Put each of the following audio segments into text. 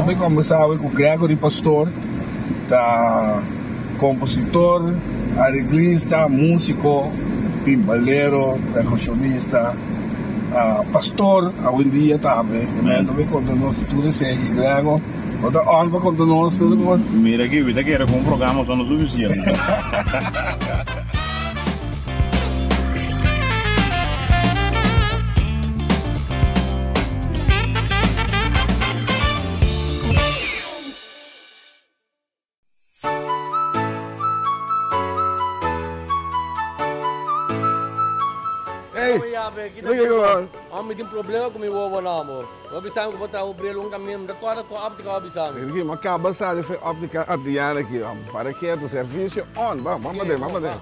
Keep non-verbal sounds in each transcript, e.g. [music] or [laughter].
Também começamos com o Gregory Pastor, da compositor, arreglista, músico, timbaleiro, percussionista, uh, pastor, hoje em dia também. Né? Também quando nós tudo se Grego, outra honra quando nós tudo. Mira aqui, vida que era com um programa só [laughs] no suficiente. Kami din problema kung may wawala mo. Mabisang ko ba tayo brilong kami, dakwara ko abdi ka abisang. Aqui, uma cabeça de óptica abdiana aqui, para que o serviço on, vamos, vamos ver, vamos ver.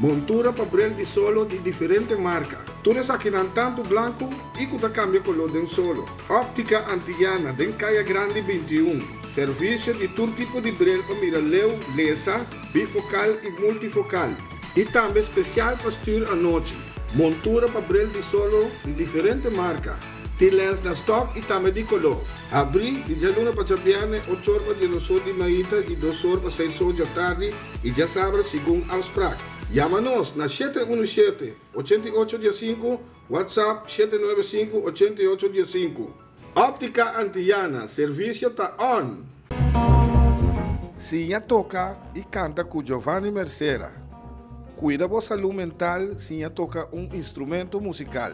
Montura papel de solo de diferente marca. Tudo aqui não tanto branco e que cambia color de solo. Óptica antiana, den caia grande 21. Serviço de todo tipo de brilho para miraleu, lesa, bifocal e multifocal. E também especial para estudar à noite. Montura papel de solo de diferente marca. Tilens na stock e também de color. Abri de jaluna para chapiane, 8 horas de nosso de maíta e 2 horas para 6 horas da tarde e já sabe segundo Ausprak. Llama-nos na 717-8815, WhatsApp 795-8815. Óptica Antillana, serviço está on. Sinha toca e canta com Giovanni Mercera. Cuida da saúde mental sem toca um instrumento musical.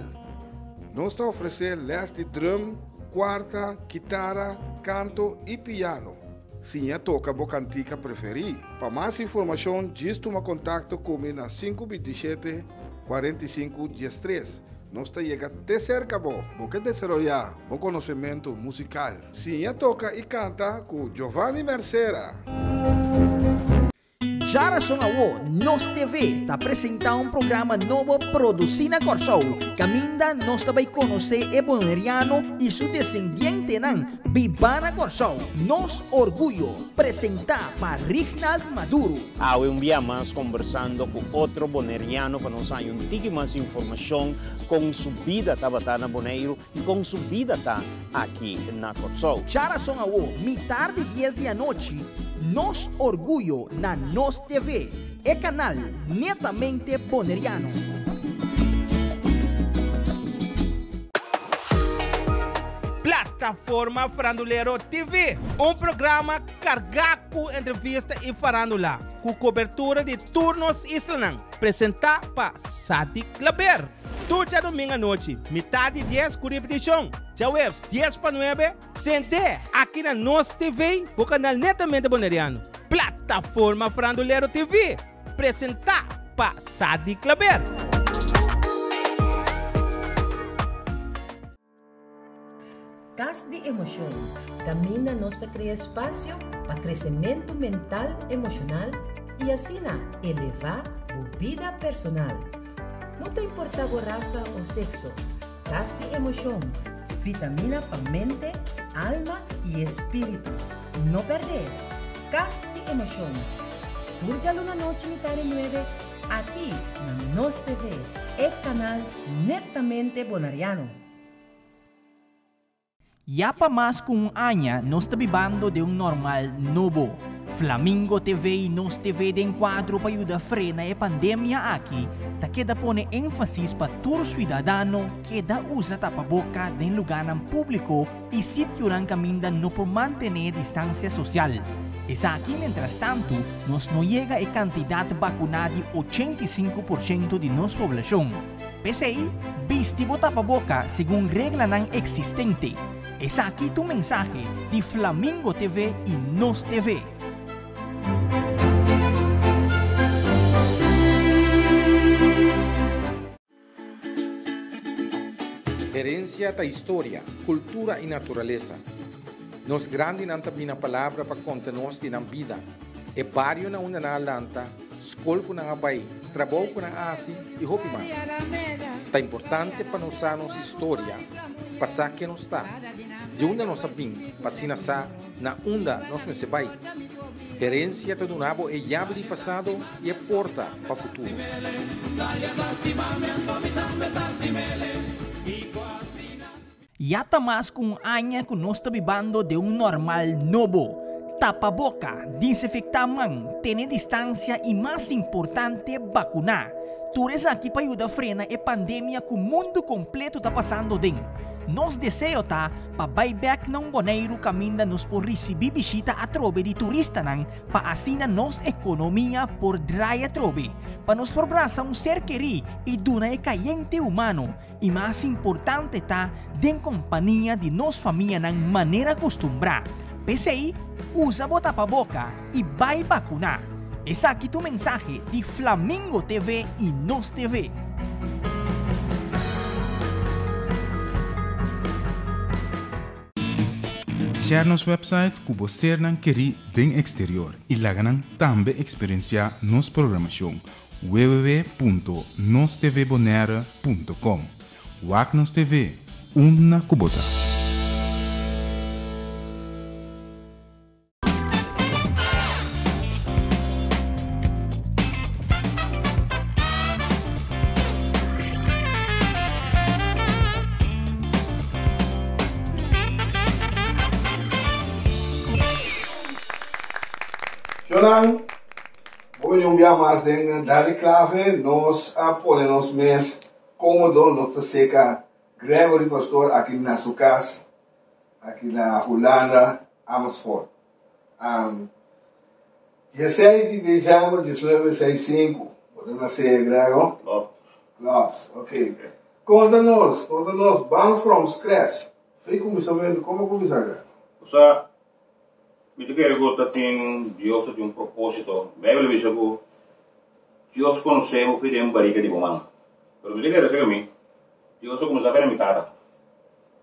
Nós está oferecendo les de drum, quarta, guitarra, canto e piano. Sim, toca a cantica preferida. Para mais informação, diz toma contato comigo na 527 45 13. Nós está chegando até cerca, bo, porque desenvolver bom conhecimento musical. Sim, toca e canta com Giovanni Mercera. Jara Son Awo, Nos TV, está apresentando um programa novo produzido por Corsou. Caminda nos vai conhecer e boneriano e seu descendiente nan, Vivana Corsou. Nos orgulho, apresentar para Reginald Maduro. Há um dia mais conversando com outro boneriano para nos dar um pouco mais informação com sua vida tá na Boneiro e com sua vida tá aqui na Corsou. Jara Son Awo, mitad de 10 da noite, Nos Orgulho na Nos TV, é canal netamente boneriano. Plataforma Farandulero TV, um programa carregado com entrevista e farandula, com cobertura de turnos islanang, apresentado para Sadi Claber. Tudo domingo à noite, metade 10 com repetição. Já webs 10 para 9, sente aqui na Nos TV, o canal netamente boneriano. Plataforma Farandulero TV, apresentado para Sadi Claber. Cas de emoção. Camina nossa cria espaço para crescimento mental, emocional e assim elevar a vida personal. Não te importa a raça ou sexo. Cas de emoção. Vitamina para mente, alma e espírito. Não perder. Cas de emoção. Turja Luna Noche Mitad 9 aqui na Nos TV, é canal netamente bonariano. Ya pa más kung anya nos tabibando de un normal novo. Flamingo TV Nos TV de enquadro para ayuda frena e pandemia aqui, ta queda pone énfasis pa tur cidadano queda usa tapaboca de lugar ng público e sitio ng caminda no por mantener distancia social. Es aquí, mientras tanto, nos no llega a cantidad vacunada de 85% de nuestra población. Pese ahí, vistivo tapaboca según regla existente. Es aquí tu mensaje de Flamingo TV y Nos TV. Herencia da história, cultura e natureza. Nos grande nanta bina palavra para conta nos na vida. E barrio na una na lanta, escola na abai, trabalho na asi e hopi mais. Tá importante para nos nossa história, passar que nos está. De onde nós sabemos, passina sa na onda nós me se vai. Herência do nabo é llave de passado e é porta para o futuro. Yata mas kung anya kung nós bibando de um normal novo. Tapa boca, desinfectar mão, ter distância e mais importante, vacunar. Tures aqui para ajudar a frenar a pandemia que o mundo completo está passando dentro. Nos desejo tá pa buyback ng Boneiro caminda nos por receber bisita a trobe de turista nang pa asina nos ekonomiya por draya trobe pa nos forbrasa un ser queri e duna e cayente humano e mais importante ta den companhia de nos família ng manera costumbra. PCI, usa bota botapaboca y va a vacunar. Es aquí tu mensaje de Flamingo TV y Nos TV. Share website que você den exterior e lá ganham também experienciar nossa programação www.nostvbonaire.com Wagnos TV, uma cubota. Más de Dale Clave, nos apoyamos mes cómodo, nos seca Gregory Pastor aqui na sua casa, aqui na Holanda, Amersfoort. Um, 16 de dezembro de 1965, podemos nascer, Gregor? Klopt. Klopt, ok. Conta-nos, conta-nos, vamos from scratch. Fui começando, como começar, Gregor? O sea, yo quiero que tem Dios tiene un propósito. Dice que Dios consejo fui de un barique de bomano. Pero me diga que mí, Dios comenzó a ver a mi tata.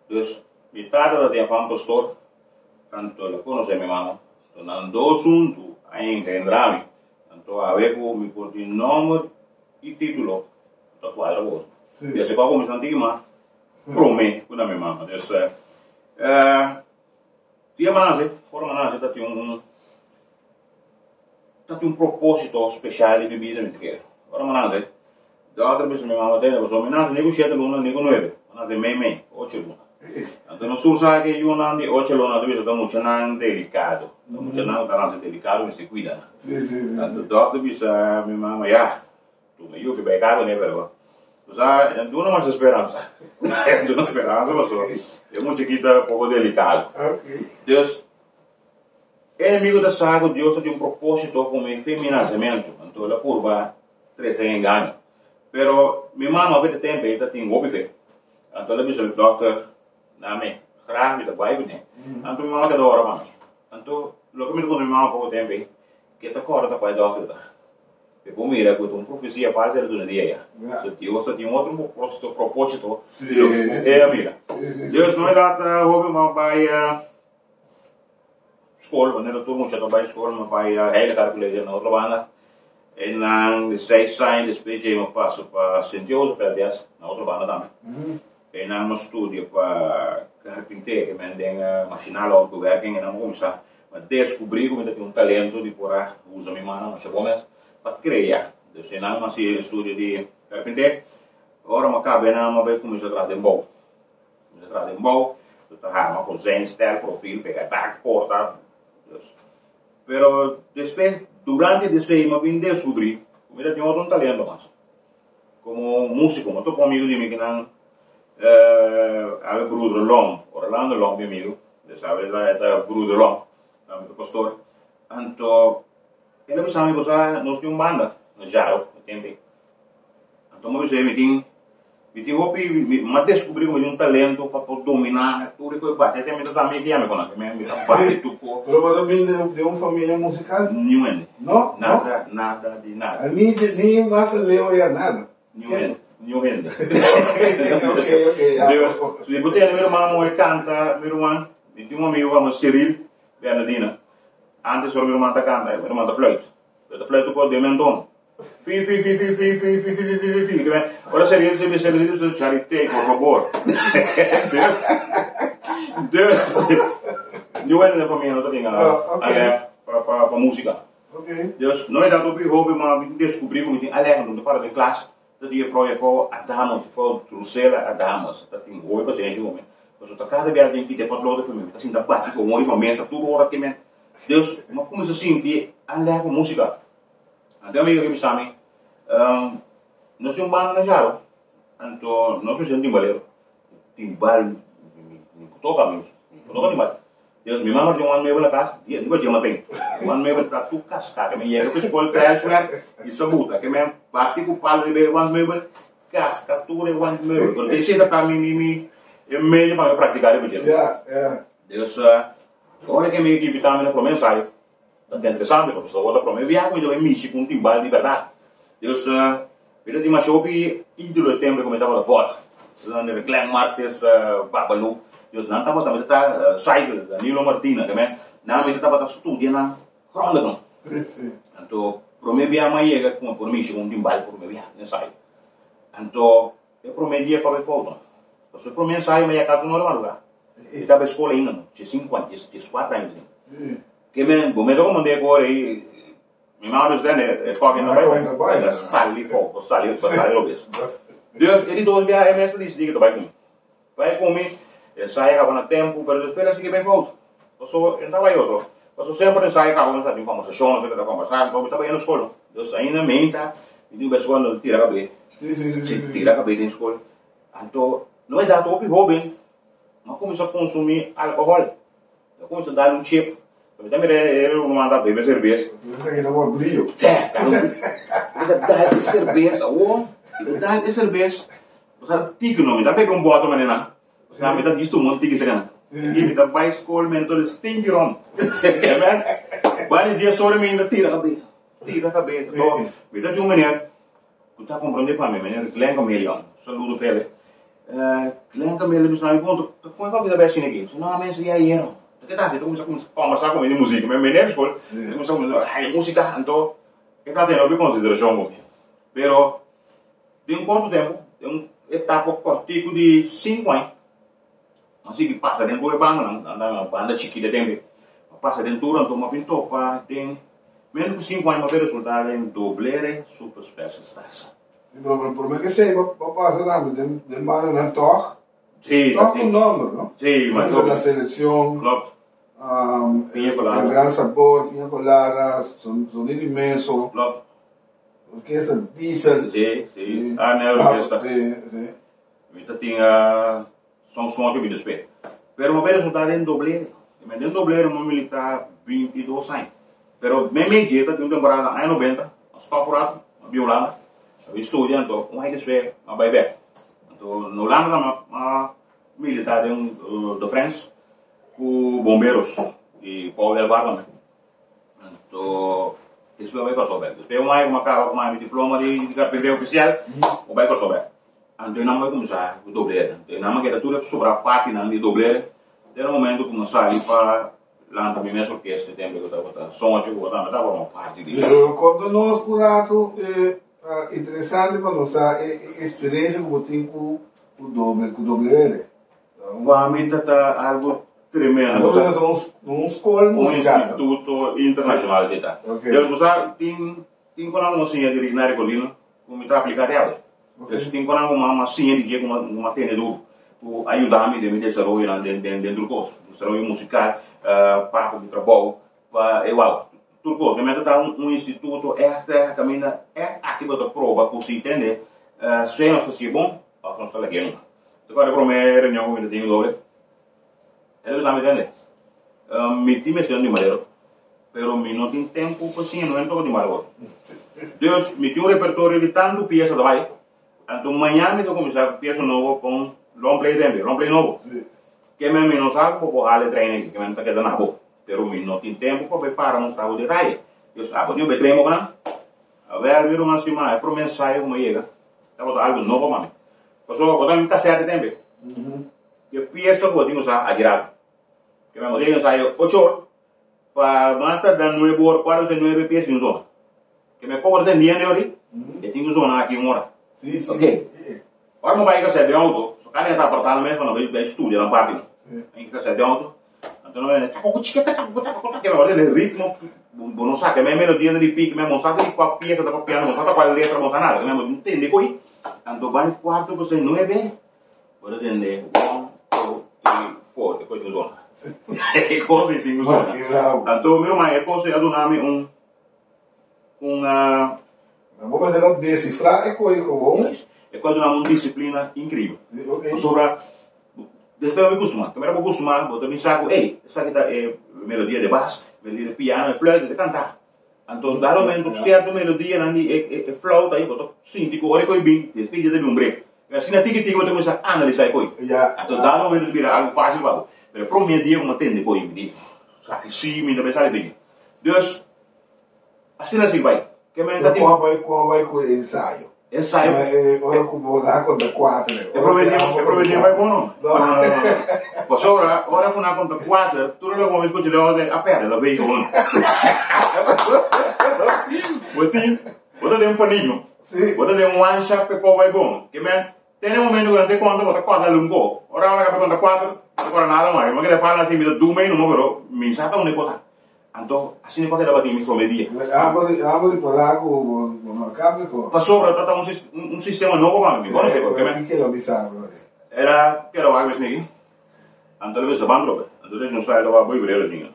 Entonces, mi tata de afán pastor, tanto lo conoce mi mamá, donando asunto a engendrarme, tanto a ver mi nombre y título, tanto cuadro vos. Y así va comenzando a más, promé con mi mamá. Entonces, eh, tía manase, por manase, tati un, un, dat un proposito speciale di Bibbia che ora manate da altre persone mi mamma tene so menate negoziate l'una nego nueve manate me me o c'è l'una anche non so sa che io un anno o c'è l'una dove da un cenan delicato un cenan da un'altra delicato mi si guida tanto dopo bisa mi mamma ya ah, tu me io che bei caro ne però Sa, non ho speranza. [laughs] non ho speranza, ma so. È molto poco delicato. Okay. Just, É amigo da saga deus de um propósito como efeminamento, então a curva cresce em engano. Pero mi mano avete tempo ita tem obife. Então la bisogna doctor name grave da Bible né. Então minha mãe da hora mano. Então logo mi quando mi mano pouco tempo que ta agora da pai doctor da. E bom mira que uma profecia para do dia já. Se Deus osso tem outro propósito propósito. É mira. Deus não é data obi mas vai school, wanneer de toen bij school, maar bij heilige arculeren naar Orlana. En dan de seis zijn, de specie me pas op Sint Jozef, Elias, naar Orlana dan. En dan mijn studie op carpinteiro, men dingen, machinale autowerking en dan omsta. Maar descobri como eu tenho um talento de porar usa minha mão, mas chegou mesmo para criar. Dus en dan als je een studie die carpinteer, ora eu cabe na ma be come si tratta in bow. Si tratta in bow, tutta ha ma cos'è in profilo, perché attacca, porta, Pero después, durante el diseño, me vine a descubrir que mira, tengo otro talento más. Como músico, como otro amigo de mí que no, eh, a ver, Bruder Lom, Orlando Lom, mi amigo, de saber, la está Bruder Lom, también pastor. Entonces, él me sabe pues, ah, que nos tiene un banda, no es Jaro, ¿entiendes? Entonces, me dice, me tiene me tinha hopi, mas descobri como um talento para poder dominar tudo que eu bate, até me dá meio me conhece, me me bate tudo. Pero você vem de, de uma família musical? Nenhum, Não? nada, nada de nada. Nem, nem mais leu ia nada. Nenhum, nenhum. ok, ok. se você tem meu irmão, ele canta, meu irmão, e tinha um amigo chamado Cyril Bernardina. Antes, o meu irmão canta, meu irmão da flauta. Da flauta com o Dementon. Fi, fi, fi, fi, fi, fi, fi, fi, fi, fi, fi, fi. Ora se me Cyril, se charité, por favor. Da família, não tinha Ah, ok. para música. Ok. Dus nooit dat op je hobby, maar we descobrir como tem alegre no para de classe. Dat die vrouw je vrouw Adamos, vrouw Drusela Adamos. Dat tem oi para gente homem. Porque tá cada vez tem que ter para para mim. Tá assim, da bate com um uma mesa, tudo hora que me. Deus, mas como se sente a com música. Até amigo que me chama, um, nós temos um banda na Jaro. Então, nós precisamos de um baleiro. Timbal, toca mesmo. Toca timbal. Deus, minha mãe tem um ano meio na casa, dia, não dia tem. Um ano meio para tu cascar, que me llega para escola transfer e sabuta, que me bate com o palo de meio, um ano meio casca, tudo é um ano meio. Quando deixei da caminho, me me é meio para praticar o dia. Yeah, yeah. Deus, agora que me que vitamina para mensagem. Tá interessante, porque só outra para mim viagem, eu me mexi com timbal de verdade. Deus, Bila di mashopi ídolo tempo como estava lá fora. São Glenn Martes, Babalu, Deus não estava também tá cycle, Danilo Martina também. Não, mas estava tá estudando na Ronda não. Então, mim via mais chega com por mim um timbal via, não sai. Então, eu dia para ver. Então, para mim sai mas é caso normal lá. Estava escola ainda, tinha 5 anos, tinha 4 anos. [laughs] Que me, me dou uma de agora aí min mamma bestämde ett tag innan jag Sally folk och Sally för Sally Robis. Deus, ele dois dia é mesmo disso, diga, vai comigo. Vai ele sai acaba no tempo, pero depois ele sigue bem volta. Passou, entrava aí outro. Passou sempre sai acaba com essa conversação, você está conversando, então estava aí na escola. Deus ainda menta, e digo, pessoal, não tira a cabeça. Tira a cabeça na escola. Então, não é dar top jovem, mas começou a consumir álcool. Começou a dar um chip. Kita mira era um mantap bebê cerveja. Isso aqui dá um brilho. É, cara. Kita dá de cerveja, oh, kita dá de cerveja. Você tiga nome, dá pega um boato manena. Você não me dá disto muito tiga segan. E kita vai escola mentor stingy rom. É, [laughs] man. Vai dia sobre mim ainda tira a cabeça. Tira a cabeça. Então, me dá de um menino. Tu tá comprando para mim, menino, Glenn Camelion. Saludo para ele. Glenn Camelion, me sabe quanto, como é que a vida vai assim aqui? Não, mas ia aí, kita itu bisa conversar com ele música, mas menino escola, começar a ai música, então kita tem uma consideração muito. Pero de um curto tempo, de um etapa cortico de 5 anos, assim que passa dentro banda, anda uma banda chiquita tem passa dentro então uma pintou para tem menos de 5 anos, mas resultado em doblere super special stars. Pero por mí que sei, passa lá, de banda na. Sí, Toca nombre, ¿no? Sí, más más la selección. Um. El gran sabor, piña colada, son, sonido inmenso. Klopt. Orquesta diesel. Sí, sí. Ah, nee, orquesta. Sí, sí. Ahorita tinha são sons de despeito. Pero uma vez resultado em doble. Me deu doble no militar 22 anos. Pero me me dieta tem uma temporada em 90, as favorável, a violada. Eu estudando, um aí despeito, a baibé. Então, no Holanda, uma, uma militar de, um, de France, com bombeiros e del Barman. Então, isso vai para souber. Depois, um aí, uma cara, uma diploma de, de carpinteiro oficial, o vai para souber. Então, não vai começar o dobleiro. Então, não vai tudo sobre a parte não de dobleiro. Até no momento começar ali para lá também nessa orquestra, tem que botar som, eu botar, estava uma parte disso. Pero quando nós, por eh, ah, interessante quando sa a experiência que eu tenho com o doble, com o doble Realmente está algo tremendo. É um, instituto internacional de tá. Ok. Eu sabe tem tem quando uma senha de Rinari Colina, como está aplicado ela. Ok. Eu tem quando uma uma senha de que uma uma tenedor o ajudar-me de me desenvolver dentro dentro do curso, desenvolvimento musical, uh, papo de trabalho, para igual. Tudo coisa, também está um, um instituto é também é aqui para prova que se entende, uh, se nós fazemos bom, vamos fazer aquilo. Agora, para mim, reunião que eu tenho está me entendendo. Uh, mi time é de madeiro, pero mi não tem tempo para sim, não é todo de madeiro. Deus, me tem um repertório de tanto peça da vai. Então, amanhã me tô começar peça nova com long play tempo, long play novo. Que me me não sabe como ale treino que me não tá quedando na boca. Pero mi não tem tempo para preparar um trabalho de detalhe. Eu sabe, eu treino para a ver, miro mais cima, é pro ensaio como chega. Tá botando algo novo, mami. Passou, botar um cassete de tempo. Que peça que eu tenho usar a girar. Que me mandei ensaio 8 horas. Para mais tarde, 9 horas, 49 peças de zona. Que me cobra de dia de hoje. E tenho zona aqui uma hora. Sim, sim. Ok. Ora, meu pai que você de auto, só que ele está apartamento, não vai estúdio na parte. Tem que você de auto. Então, não é, tá com chiqueta, tá com tá com que me olha no ritmo, não sabe, que me melodia de pique, me mostra de qual pieza da piano, mostra qual letra, mostra nada, que me entende coi. Então, vai quarto, você não é bem. Pode entender. One, two, three, E cosa tem que Bravo. Então, meu mãe, é cosa é donarme um uma Ma come se non decifrar e coi com é quase uma disciplina incrível. Ok. Sobra Depois eu me acostumar. Primeiro eu me acostumar, botar me saco, ei, essa aqui tá é melodia de baixo, melodia de piano, é flauta, de cantar. Então, dá um momento certo, melodia, nandi, é, é, é flauta, aí, botar sinti, que hora que eu bem, depois de um break. Assim, na tique tique, eu tenho que analisar coi. Então, dá um momento de virar algo fácil, bago. O dia, uma tende coi, me diz, sabe, sim, me dá pensar bem. Deus, assim assim vai. Que me tá come vai, come vai com ensaio. ensaio. Ora com lá com da quatro. É problema, é problema vai bom não. Pois ora, ora com na conta 4, tu não vamos escutar de a perna da veio um. Botinho, bota de um paninho. Sim. Bota de um shot que vai bom. Que men, tem um momento que não tem conta, bota quatro lungo. Ora ora com conta 4, agora nada mais. Mas que depois assim me dá do meio no meu, me saca um necotar. Então, assim não pode dar bater me comedia. Amori, amori por lá com com macabro com. Passou para tratar um, sis- um, um sistema novo para mim. Bom, sei que men. que lo bisava. era que era o água assim então ele se bandro então ele não sai do água ibreiro tinha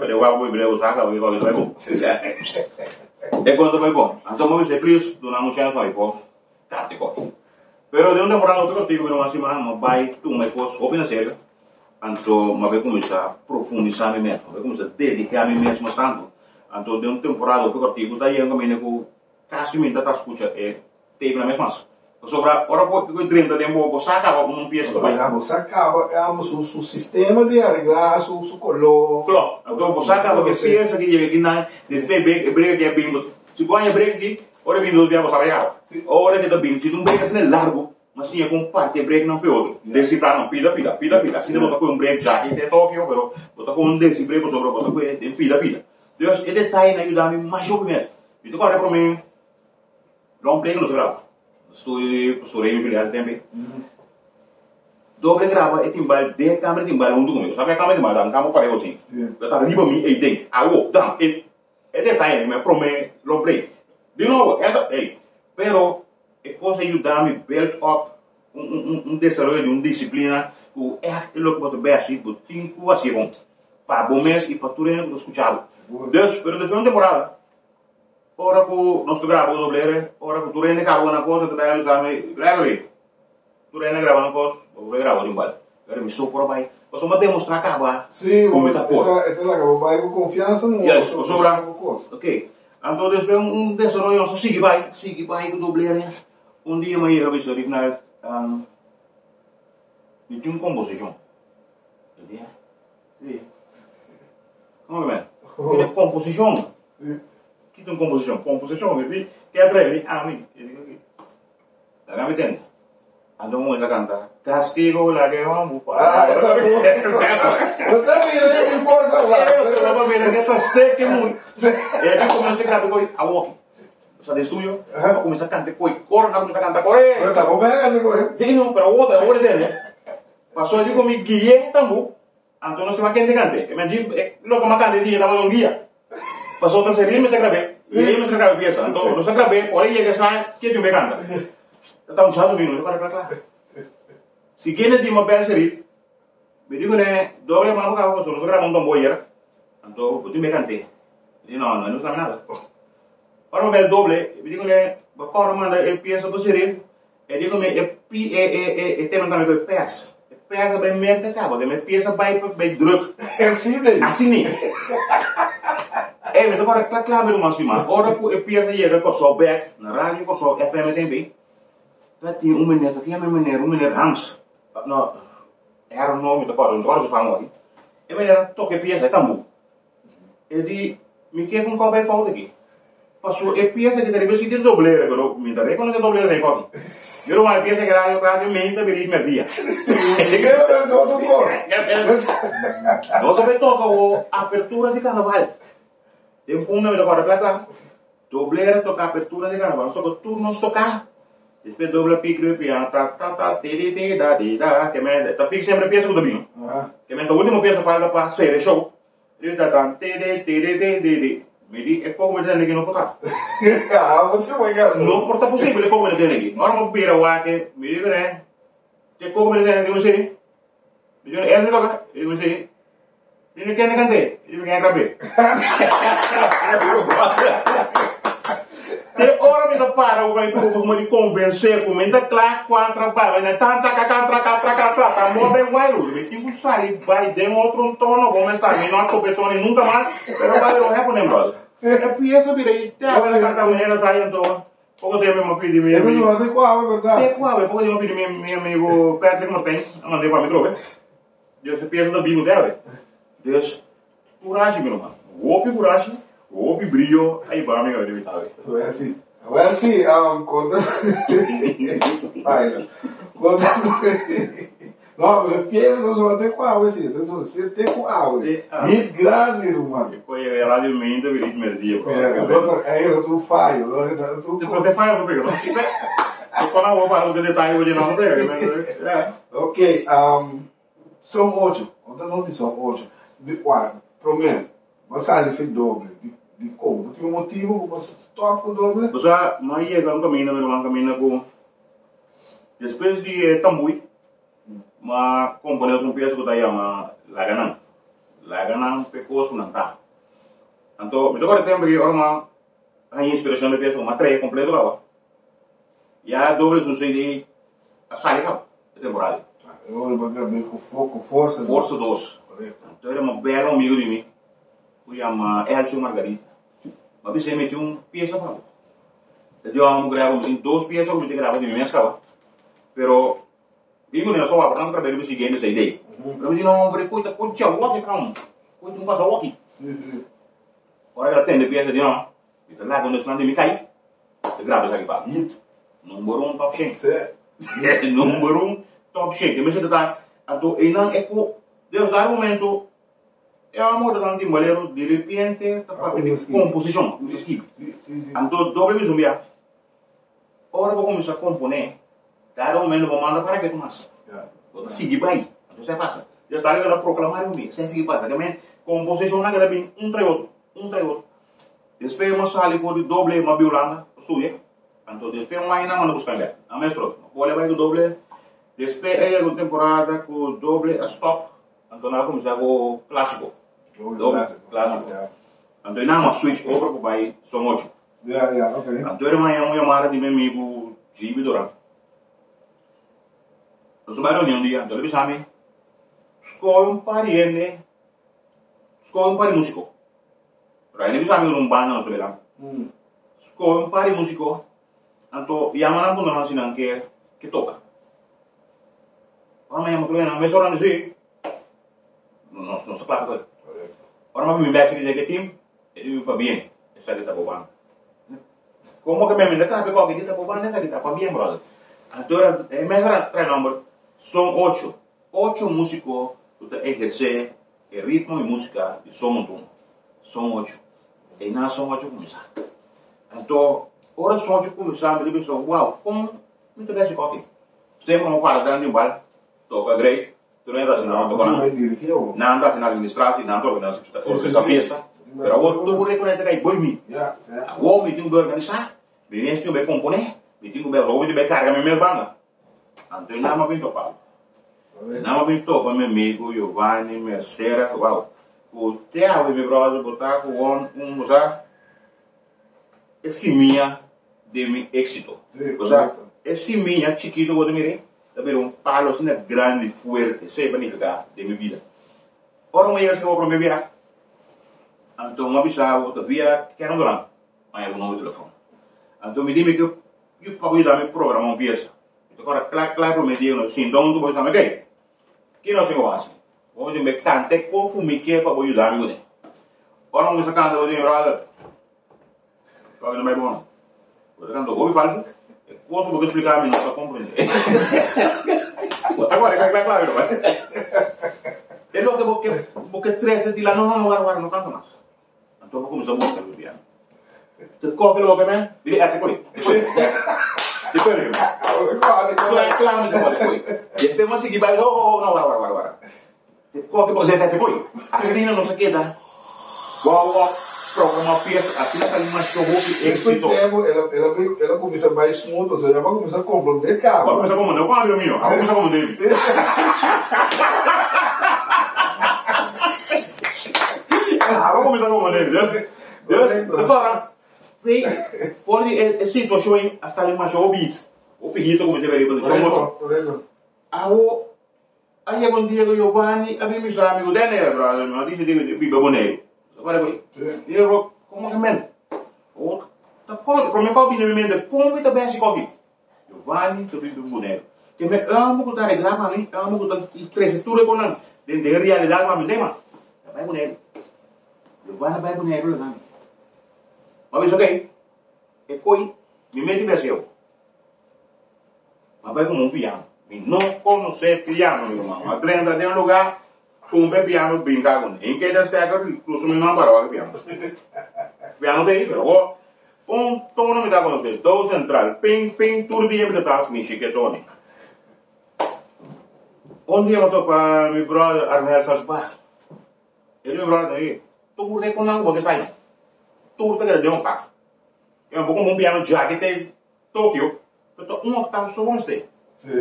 ele o água ibreiro saca o água vai bom é quando vai bom então vamos ser frios do não chama vai pô tático pero de onde morando outro contigo assim mas não vai tu me pôs opina sério então mas vai começar a profundizar me mesmo vai começar a dedicar me mesmo tanto então de um temporada outro contigo daí eu também com quase me tá escuta é teve na mesma Sobra, ora poi quei 30 di un saca con un piezo vai. Vamos sacava, vamos su sistema de arreglar su su color. Claro, então você acaba que piensa que llega aqui na desde break break que é bindo. Se ganha break aqui, ora bindo dia você vai Ora que tá bindo, se um break assim é largo, mas sim é com parte break não foi outro. Desse pra não pida pida pida pida. Se não botar com um break já aqui tem Tóquio, pero botar com um desse break sobre botar com tem pida pida. Deus, é detalhe na ajudar me mais ou menos. Então agora para mim, long break não se grava. Studi professorei Juliano também. Doble grava e timbal de câmera timbal um domingo. Sabe a câmera timbal dan kamu pare assim. Eu tava riba mi e tem. Awo, dan e é detalhe, me prome long play. De novo, é da. Pero é coisa ajudar me build up um um um desenvolvimento de uma disciplina que é aquilo que você vê assim, que cinco assim bom. Para bom mês e para tudo que eu escutava. Deus, pero depois de uma temporada, ora que nós gravamos o ora que tu rende cabo una cosa que dai esame, Gregory, tu rende grava una cosa, o gravo di un bal. Gregory, mi sopra vai. Posso ma demonstrar cabo, Sim, como está por. lá que vai com confiança no Yes, o sobra. Ok. Então depois um desenvolvimento, só sigue vai, sigue vai com doblere. Um dia me ia ver sobre na um e tinha uma composição. Entendeu? Sim. Como é? Uma composição. que tem composição? Composição, ele que é para ele, a mim, ele aqui. Tá me entendendo? Então, ele canta, castigo la que vamos Ah, eu também, né? Não pode falar. Eu tava vendo que essa steak é muito. Ele começa a gravar com a walk. Sa de estudio, Ajá. começa a cantar coi, corna, começa a cantar core. Pero estamos pegando com ele. Sim, não, pero outra, outra dele. Passou ali com mi guia tambo. Então não se vai quem cante. Que me diz, lo como cante dia, tava um guia. Passou outra série, me se gravei. E aí me se gravei pieza. Então, não se gravei, por aí é que sai, que tu me canta. Tá um chato minuto, para para lá. Si quieres di mo ben serit, mi dico ne doble mano cavo, sono sopra un tomboyer. Tanto, tu me cante. Di no, no, non sa nada. Ora bel doble, mi dico ne, ba coro manda e pieza do serit. E dico me e pi e e e e te mandame coi pes. E pes ben mente cavo, de me pieza bai bei druk. É assim, né? Assim nem. Eh, me tocca la clave no massima. Ora ku e pieza chega con so back na radio con so FM também. Tati um menino, aqui é meu menino, um menino Hans. No, era um nome da porta, não posso falar aqui. E menino toca pieza, é tambu. E di, mi chiedo un po' falta aqui. Passou, e pieza che deve essere di doblere, però mi dà con le doblere nei pochi. Io non ho pieza che radio, radio, mente, per il merdia. Eu não dou do cor. Non sape toca o apertura di carnaval. Tem um punto me toca plata. Doblere toca apertura di carnaval. Só que turno tocar. Depois dobla pico e piano. Ta ta ta ti di ti da di da. Que me ta pico sempre pieza com dobinho. Ah, Que me ta última pieza falta para ser show. E ta ta ti di ti di ti di di. Mi di e come me che non tocar. ah, você vai ganhar. Non porta possibile come me tiene qui. Ora mo pira wa che mi dico ne. Che come me tiene di un sei. Mi dico e ne toca. E mi sei. Ini kene kan te, ini kene kabe. Te ora me para o vai por como de convencer com ainda claro contra para né? Tanta contra contra contra tá mo bem vai o me tinha sai vai de outro tono como está me não copetone nunca mais. Pero vai o repo nem brother. É por isso virei te agora canta menina tá aí então pouco tempo me pedi meu amigo. mas é qual é verdade. É qual é pouco tempo me pedi meu amigo Patrick Martin mandei para me trocar Deus se pensa da Bíblia dela Deus coragem meu irmão. O coragem Opi brillo, aí vai, meu Deus, tá Agora sim. Agora sim, um, quando... [laughs] Ai, quando... Não, mas piensa não só tem com água, assim. Você tem com água. Hit grande, irmão. Foi a rádio minha, eu vi meu dia. É, eu tô falho. Depois de falho, não pega. Quando eu vou para os detalhes, eu não pega. Ok, um, são oito. Ontem não são oito. Prometo, você ali fez doble. di Tinha um motivo para você stop com o doble? Mas ia com caminho, meu irmão, caminho com... Depois de Tambui, ma componente um peso que está aí, ma Laganan. Laganan, pecoso, não tá. Então, me toca tempo que uma a inspiração de peso, uma treia completa lá. A doble sucede a sair lá, a temporada. Eu vou gravar com força. Força dos. Então, ele é um belo amigo de mim. que chama Elcio Margarita. Mas você meteu um pieza para Eu amo gravar em duas piezas, eu me gravo de minha escala. Pero, digo, não só para não gravar o seguinte, essa ideia. Eu digo, não, homem, cuida, cuida, tchau, walk, calma. Cuida, não passa walk. Ora, ela tem de pieza de não. Então, lá, quando eu me cair, eu gravo essa aqui para. Número um, top 100. Número um, top 100. Mas você está, então, e não é que Deus dá um momento é uma moda de malero de repente está fazendo composição do esquipe então vou começar a componer. Cada momento vou mandar para que tu vou seguir para aí então você passa já está ligado a proclamar um dia sem seguir para também composição na cada bem um trai outro um trai outro depois doble uma violanda estudia então depois uma ainda manda buscar a vou levar doble. Depois é uma temporada com doble a stop. Então nós com clássico Dobro, clásico. Então, não, uma switch over para vai são oito. Yeah, yeah, okay. Então, era uma uma chamada de meu amigo Jibi Doran. Nós vamos reunião um dia, então ele sabe, escolhe um pariente, escolhe um pari músico. Para ele sabe um banda não sei lá. Escolhe um pari músico. Então, chama na bunda assim que que toca. Orang yang mengklaim, mesmo orang sih, não não se claro Orang mami biasa di jaga tim, itu pa bien, esa kita bobang. Como que me minta tapi kok kita bobang esa kita pa bien, brother. Agora, é melhor tres números, são oito. Oito músicos que exercer ritmo e música de som. São oito. E não são oito começar. Então, ora são oito começar, me digo, uau, como me interessa qualquer. Sempre uma parada de um bar, toca grave, Tu não entras na autoconam. Não andas na administração, não andas na fiesta. Pero vos tu kau nanti kai boimi. Ya. Wo mi tingu organizar, bini tingu be compone, mi tingu be robo di be carga me banda. Anto nama pinto pa. Nama pinto pa me amigo Giovanni Mercera, wow. O teu e meu brother botar com um um usar esse minha de mi éxito. Usar esse minha chiquito vou de mirar. Tapi un palo sini grande, fuerte, sei planificar de minha vida. Ora uma vez que eu vou para minha vida, então uma bisava, outra via, que era um grande, mas era o número de telefone. Então me disse que eu, eu para cuidar meu programa, uma peça. Então agora, claro, claro, eu me digo, sim, então tu pode estar me gay. Que não se gosta. Vamos dizer, tante pouco me quer para ajudar me Ora uma vez que eu digo, brother, qual é o meu bom? Você cantou, ouve falso? Posso vou explicar a mim, não está compreendendo. Agora, é claro, não é? É logo porque, porque três de lá, não, não, não, agora, não canto mais. Então, começar a música do piano. Você. Claro, claro, depois, depois. Vai, agora, se queda. Uau, uau. Programa pieza, assim na uma show éxito. tempo, ela, ela, ela começa mais smooth, ou seja, ela começa a confrontar carro. Vai começar como qual é o meu? Vai começar como dele. Deus. Deus, doutora, vem, fora de situação, hasta ali mais obis. O pedido como deve ir para o chão. Awo, aí algum dia que Giovanni, a mim me chama amigo dele, brother, mas disse de biba boneiro. Agora foi. E eu, como que men? O, tá como, como é que eu vi no meio como é que bem se cobi? Giovanni, tu biba boneiro. Que me amo que tá arreglar para mim, amo que tá estrutura com não. De de realidade para mim, tema. Vai boneiro. Giovanni vai boneiro lá. Mas ok. E coi, me mete pressão. Mas vai como um piano. não conocer piano, mi irmão. A treinta de um lugar, tumbe piano brincar com ele. Em que das terras, incluso mi mamá para o piano. Piano de aí, pero um tono me com você, do central, ping, ping, turbinha me dá com chiquetone. Um dia eu estou para meu brother Arnel Sasbar. Ele meu brother aí, tu reconhece o que sai. Tu te quer de um passo. Eu vou com um piano já que tem Tóquio. Eu um octavo sobre você.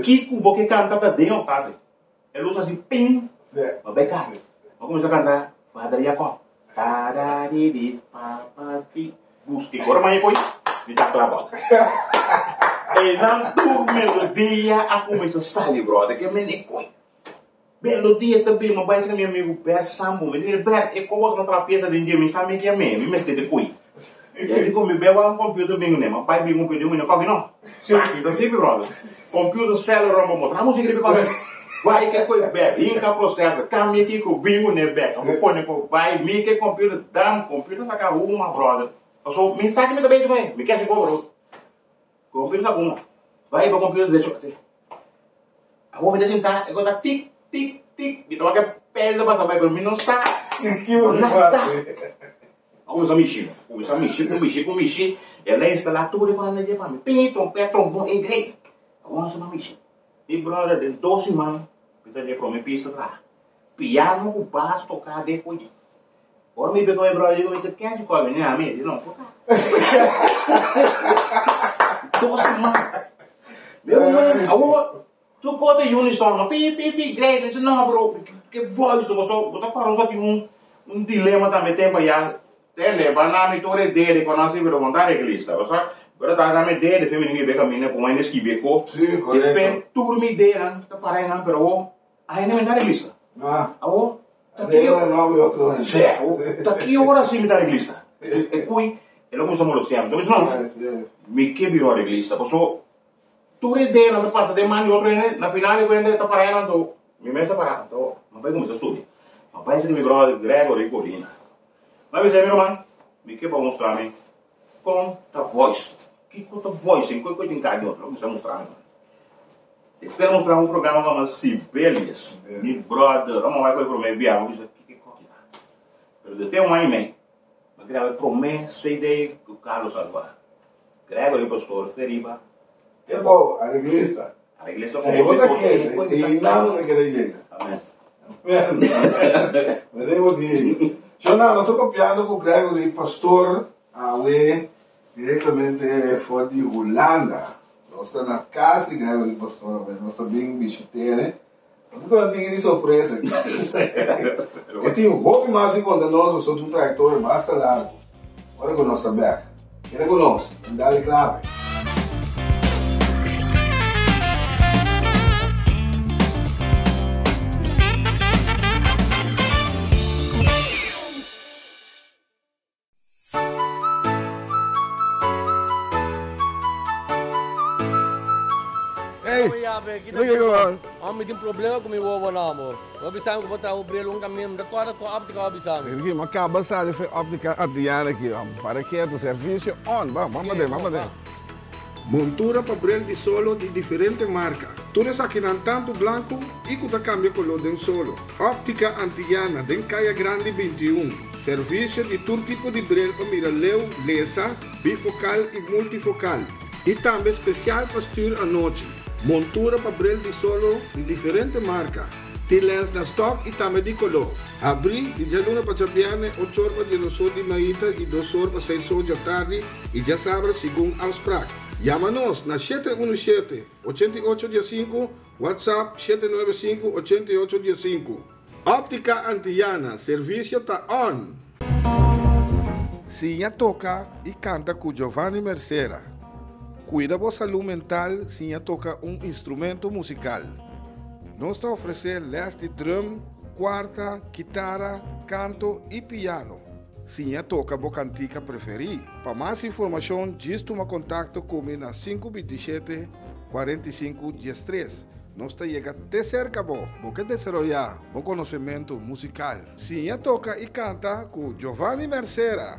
Que cubo que canta tá dentro, padre. Ele usa assim, pim. Mas vai cá. Vamos começar a cantar. Padre Jacob. Tarariri, papati. Busque. Agora amanhã foi. Me dá clavado. [laughs] E não tu melodia a começar a sair, brother. Que me nem coi. Belo dia também, vai ser meu amigo Bert Sambo. Menino Bert, eu coloco na trapeza de dia, me sabe que é mesmo. Me mete de coi. E aí come bebe um computer bem né, mas pai bem computer não coge [laughs] não. Sabe, então sempre brother. Computer celular rombo motor, a Vai que coisa bebe, inca processo, caminha aqui com bingo né bebe. Eu põe com vai, me que computer dá, computer saca uma brother. Eu sou mensagem me também também, me quer se cobro. Computer saca uma. Vai para computer deixa eu ter. A homem deixa entrar, eu tá tic tic tic, então a pele para também, para mim não está. Que nada. Começou a mexer, começou a mexer, com mexer, com mexer. Ela é instaladora para me levar. Pim, trompete, trombone, inglês. Começou a mexer. E, brother, de 12 mãos, precisa de para mim pista lá. Piano, o baixo, tocar depois. Ora, me pegou, brother, eu disse, quem é que come, né? A minha, não, tocar. [laughs] 12 mãos. Meu mano, agora, tu conta Unistorm, pi, pi, pi, grande, não, bro, que voz, eu tô falando aqui um, um dilema também, tem para tele banami tore dere ko nasi bero montare eglista osa bero ta dame dere femi ningi beka mine ko mine ski beko sì corretto espe turmi deran ta parena pero ai ne mentare eglista ah. Awo ta io no vi otro sì ta chi ora si mentare eglista e cui e lo come lo siamo dove sono mi che biro eglista posso tore dere ta passa de mani otro ne na finale quende ta parena to mi mette parata to ma poi come sta studi ma pensa che mi brother Gregory Colina mas, meu irmão, me que para mostrar me com a voz. Que com a voz, em que coisa em cada outro, vamos mostrar. Espero mostrar um programa como Sibelius, meu brother, vamos lá para o meu viagem, vamos dizer, que que dá. Mas depois um ano e mas grava promessa e ideia do Carlos Alvar. Gregory Pastor Feriba. É bom, a igreja. A igreja foi muito importante. E não é que ele chega. Amém. Devo dire, Yo no, no estoy copiando con Gregory Pastor, Awe, diretamente fuori di Holanda. Non sta na casa di Gregory Pastor, non sta ben visitare. Non sto con di sorpresa. [laughs] e ti un po' más quando nós somos um trajetória basta largo. Ora con nostra back. Era con nós, andare tem problema com meu ovo não, amor. Eu avisava que vou trazer o brilho um da com a óptica avisando. Aqui, mas sabe foi óptica aqui, para que o serviço on, vamos, vamos vamos ver. Montura para brilho de solo de diferente marca. Tudo aqui não tanto branco e que cambia color de solo. Óptica Antiana, den Caia Grande 21. Serviço de todo tipo de brilho para miraleu, lesa, bifocal e multifocal. E também especial para estudar à noite. Montura brilho de solo de diferente marca. Tem lens na stock e também de color. Abri de jaluna para chapiane, 8 horas de 2 horas de manhã e 2 horas para 6 horas da tarde e já sabe segundo Ausprak. Chama-nos na 717-8815, WhatsApp 795-8815. Óptica Antiana, serviço está on. Sinha toca e canta com Giovanni Mercera. Cuida da saúde mental, Sinha toca um instrumento musical. Nós está oferecendo les de drum, quarta, guitarra, canto e piano. Sinha toca a cantica preferida. Para mais informação, diz toma contato comigo na 527 45 13. Nós está chega até cerca, bo, porque desarrollar bom conhecimento musical. Sinha toca e canta com Giovanni Mercera.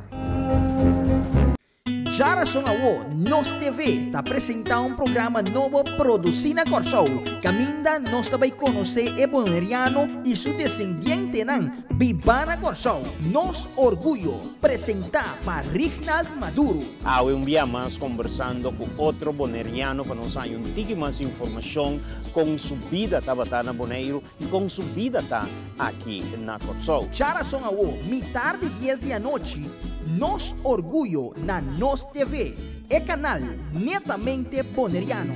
Jara Son Awo, Nos TV, está apresentando um programa novo produzido Corsou. Caminda nos vai conhecer e boneriano e seu descendiente nan, Vivana Corsou. Nos orgulho, apresentar para Reginald Maduro. Há um dia mais conversando com outro boneriano para nos dar um pouco mais informação com sua vida tabatana Boneiro e com sua vida tá aqui na Corsou. Jara Son Awo, mitad de 10 da noite, Nos Orgulho na Nos TV, é canal netamente boneriano.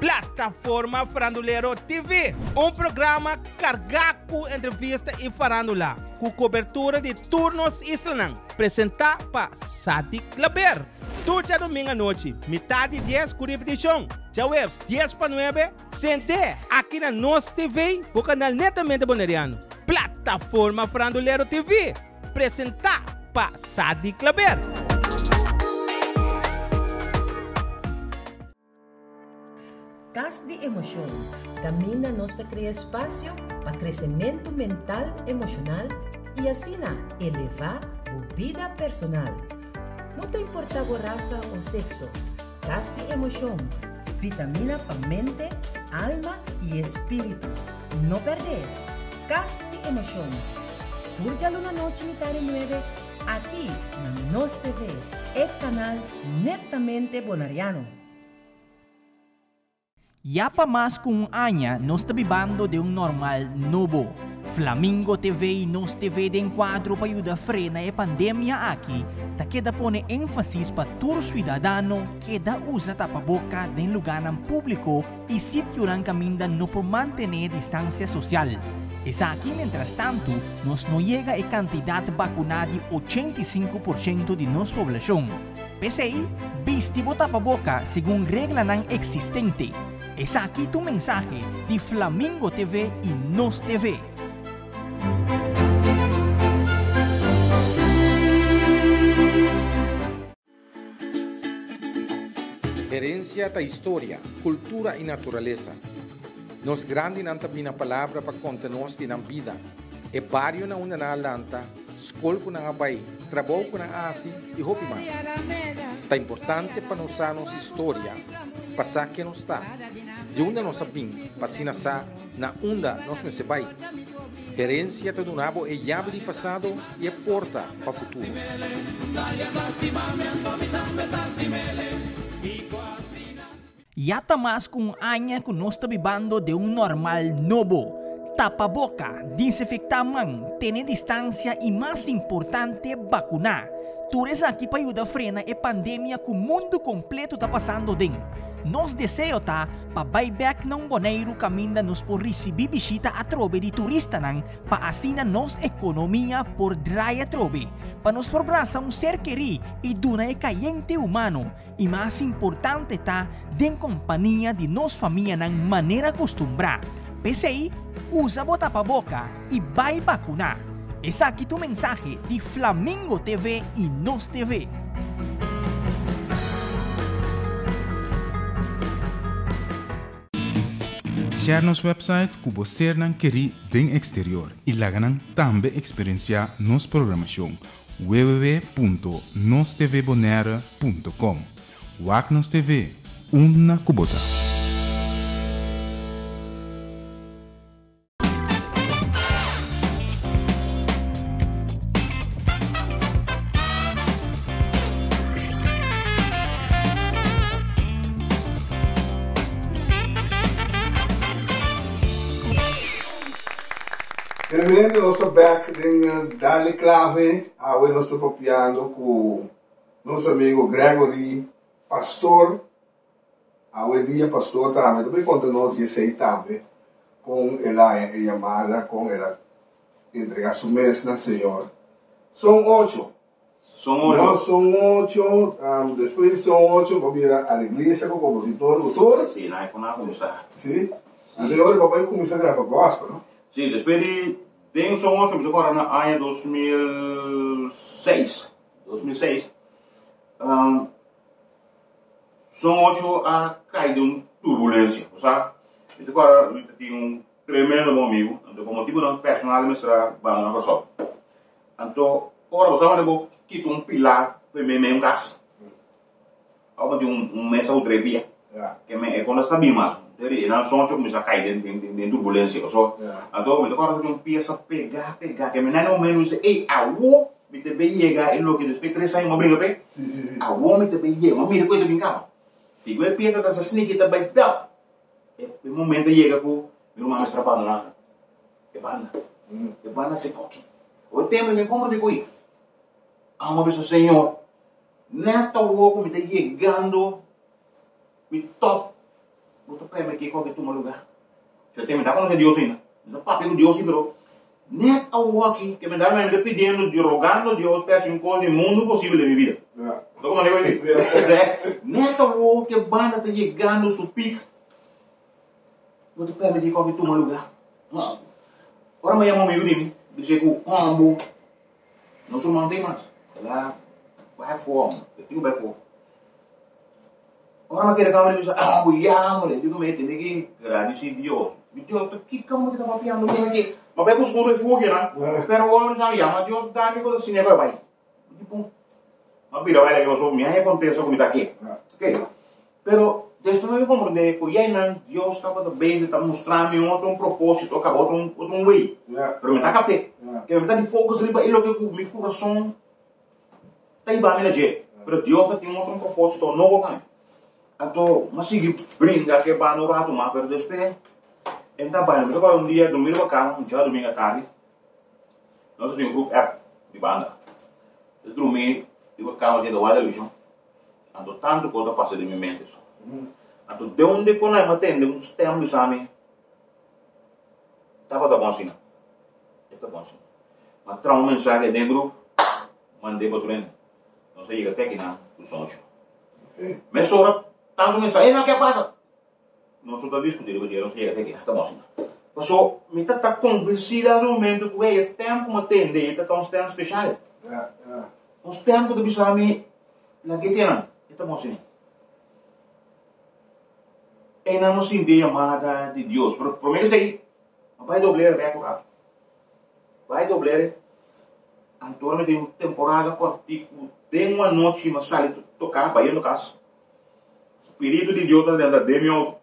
Plataforma Farandulero TV, um programa cargado entrevista e farandula, com cobertura de turnos islanang, apresentado para Sadi Claber. Turja domingo à noite, metade 10 com repetição. Já webs 10 para 9, sente aqui na Nos TV, o canal netamente boneriano. Plataforma Farandulero TV, apresentado para Sadi Claber. Cas de emoção. Camina nossa cria espaço para crescimento mental, emocional e assim elevar a vida personal. Não te importa a raça ou sexo. Cas de emoção. Vitamina para mente, alma e espírito. Não perder. Cas de emoção. Turjalo na noite mitad nueve aqui na Nos TV, é canal netamente bonariano. Yapa mas kung anya nos tabibando de um normal novo. Flamingo TV Nos TV de enquadro para ayuda frena e pandemia aqui, ta queda pone énfasis pa tur cidadano queda usa tapaboca den lugar público e sitio caminda no por mantener distancia social. Es aquí, mientras tanto, nos no llega a cantidad vacunada de 85% de nuestra población. Pese ahí, vistivo tapaboca según regla existente. Es aquí tu mensaje de Flamingo TV y Nos TV. Herencia da história, cultura e natureza. Nos grande nanta bina palavra para contenos na vida. E barrio na una na lanta, escola na abay, trabalho na asi e hopi mais. Tá importante para nos nossa história, passar que nos está. De onde nós sabim, pasina sa, na onda nós necessitamos. Herência do nabo é llave de passado e é porta para o futuro. Yata mas kung anya kung nos tabibando de un normal novo. Tapaboca, desinfectaman, tener distancia y más importante, vacunar. Tures aqui para ayudar a frena e pandemia que o mundo completo está passando din. Nos deseo ta pa buyback ng Boneiro caminda nos por receber bisita a trobe de turista nang pa asina nos ekonomiya por draya trobe pa nos forbrasa un ser queri e duna e cayente humano e mas importante ta den compañía de nos familia ng manera acostumbra. PCI usa bota pa boca e vai vacunar. Es aquí tu mensaje de Flamingo TV y Nos TV. Share nos website ser nan keri den exterior y laganan tambe experiencia nos programación www.nostvbonera.com Wak nos TV, una kubota. Terminando nosso back de Dale Clave, agora nós estamos copiando com nosso amigo Gregory, pastor, agora dia pastor também, também conta nós sei também, com ela chamada, com ela entregar su mes al Señor. Son ocho. Son ocho. No, son ocho. um, después son ocho, vamos a ir a la iglesia con compositor, autor. Sí, não é com nada começar. Sí. Antes ahora papá comienza a grabar gospel, ¿no? Sim, depois de... Ocho, mas agora no ano 2006. 2006. Um, ocho a cair de uma turbulência, sabe? Então agora tem um tremendo bom amigo. Então, como tipo de personal, será bom na pessoa. Então, agora você vai ter que um pilar para mim mesmo casa. Agora tem um, um mês ou três dias. Que é quando está bem mal. Jadi, não só eu comecei a cair dentro de, de, de turbulência, só. Ja. Então, me toca que um peça pegar, pegar, que me não menos dizer, ei, a wo, me te bem chegar, ele lo que depois três anos, me brinca bem. Sí, sí, sí. A wo me te bem chegar, mas mira coisa brincava. Se eu peça dessa sneak, tá bem down. É o momento chega com, meu irmão está trabalhando lá. É banda. É banda se coque. O tema me como de coi. Ah, uma vez o Senhor, neta wo, me te chegando, me top. Botou pé aqui qualquer toma lugar. Tem me dá quando é Deus ainda. Não papo com Deus, bro. Net ao aqui que me dá me pedindo, de rogando a Deus peço um coisa imundo possível de minha vida. Ja. Então como eu digo? [laughs] Net ao que banda tá chegando su pico. Botou pé aqui qualquer toma lugar. Ora me chama amigo de mim, disse que o ambo não se mantém mais. Ela vai fome, eu tenho vai fome. Orang makin kamar bisa, ah, ya, mulai juga mai tini ki gradi si Dio. Dio tu ki kamu kita papi ando lagi. Ma pe kus ngoro fu ki na. Pero orang sa ya, ma Dios dani ko sine ba bai. Tipo, ma bira vai lagi so mi hai contexto como está aqui. Ok. Pero después me comprende que ya nan Dios estaba de base, está mostrando um outro um propósito, acabou outro outro um way. Pero me está capte. Que me está de focus riba e lo que mi coração tá iba me na je. Pero Dios tem outro propósito novo para mim. Então, mas se brinca que vai no rato, mas pero después, então vai, eu vou um dia dormir para cá, um dia à tarde, nós temos um grupo app de banda. Eu dormi, eu vou cá, um dia da Wada Vision, então tanto coisa passa de minha mente. Então, de onde quando eu atendo, uns tempos, sabe, estava da bom assim, está bom assim. Mas trago uma mensagem dentro do mandei para o treino. Não sei, até que não, o som. Mas ora, tanto mensagem, não quer passa. Não sou da discutir, porque não sei até que está bom assim. Passou, me está tá convencida do momento que esse tempo me atende, está tão tempo especial. Ja. Ja. Os tempos bisar me, lá que tem, está bom assim. E não nos senti amada de Deus. Prometo aí, vai dobrar, vai curar. Vai dobrar. Antônio tem uma temporada contigo. Tem uma noite, uma sala tocar, vai no caso. Espírito de Deus está dentro de mim.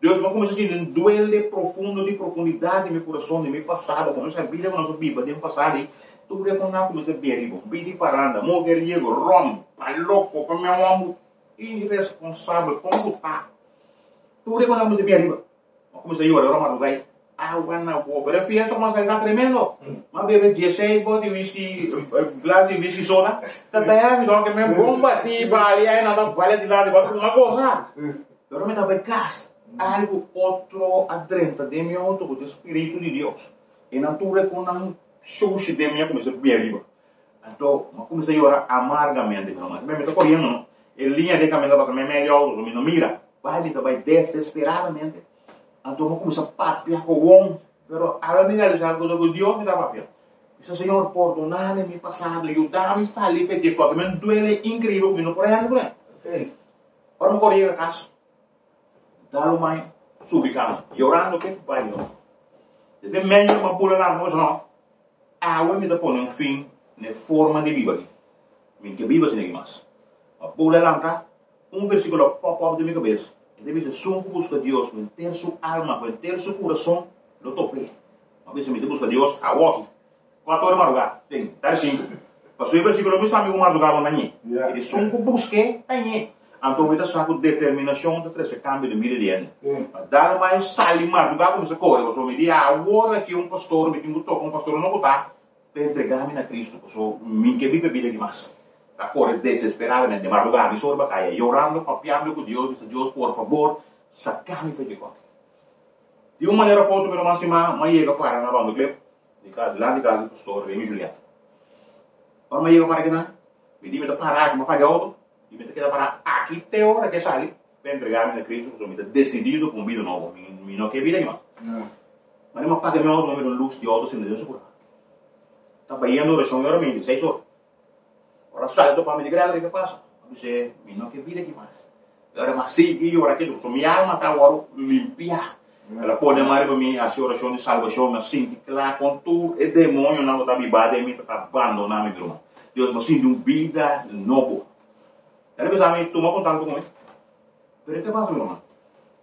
Deus me começou a sentir duele profundo de profundidade de meu coração, de meu passado. Como eu sabia, quando eu vivo, de um passado. aí, Tu vê quando eu comecei a ver, bidi paranda, mujeriego, rom, pai louco, como é um irresponsável, como tá. Tu vê quando eu comecei a ver, eu comecei a chorar, eu comecei a boca. Eu fiz uma saída tremendo. Mas bebe 16 bote whisky, glass de whisky soda. Tata ya, dá que me bomba, tipo, ali, aí nada, vale de lado, igual uma coisa. Pero me dava casa. Algo outro adrenta de meu auto, o Espírito de Deus. E tua com um xuxi de minha comecei a ver arriba. Então, eu comecei a chorar amargamente, meu irmão. Me estou correndo, não? E linha de caminho para me melhor, me não mira. Vai, vai desesperadamente. Então, eu comecei a papiar com o homem. Pero, a mim, ele já coisa que Deus me dá papiar. Disse, Senhor, perdoname meu passado, ajudar-me a estar ali, porque porque me duele incrível, me não por aí, não é? Ok. Ora, eu corri a casa. Dalo mai subicando, llorando que vai não. Desde meio uma pula lá, não, não. A água me dá pôr um fim na forma de viva aqui. Min que viva sem mais. A pula lá, tá? Um versículo pop-up de minha cabeça. E deve ser só busca Deus, com ter sua alma, com ter seu coração, lo tope. Uma vez me busca Deus, a walk. Quatro horas madrugada, tem, tá cinco. Passou o versículo, eu estava em uma madrugada, não é? Yeah. Ele só busquei, tem. Então, kita saco determinação de trazer cambio de vida de Sim. Dar mais salimar, não dá como se corre, eu sou me dia agora que um pastor, me tinha um pastor não botar, para entregar-me na Cristo, eu sou me que vive vida de massa. Tá corre desesperadamente de madrugada, e sorba caia, llorando, papiando com Deus, disse, Deus, por favor, sacar-me de conta. De uma maneira ou outra, meu irmão, mas chega para na banda do clipe, de casa, lá de casa do pastor, vem Julieta. Ora, mas eu para aqui, não? Me diz, me dá parar, me paga auto, e me queda parar aqui, até hora que sai, para entregar-me na Cristo, porque eu me decidido com vida nova, me não quer vida, irmão. Mas eu paga meu número de luz de auto, sem Deus, segura. Tá baiando oração, eu me seis horas. Ora, sai, eu para me de grado, que passa? Eu disse, me não quer vida aqui mais. Agora, mas sim, e eu aqui, so minha alma está agora limpia. Ela pode mais para mim, a oração de salvação, mas sim, claro, com tu, e demônio não está bibado, e me está abandonando, meu irmão. Deus, mas sim, de uma vida nova. Ela pensa, me toma contato com ele. Pero que pasa, meu irmão?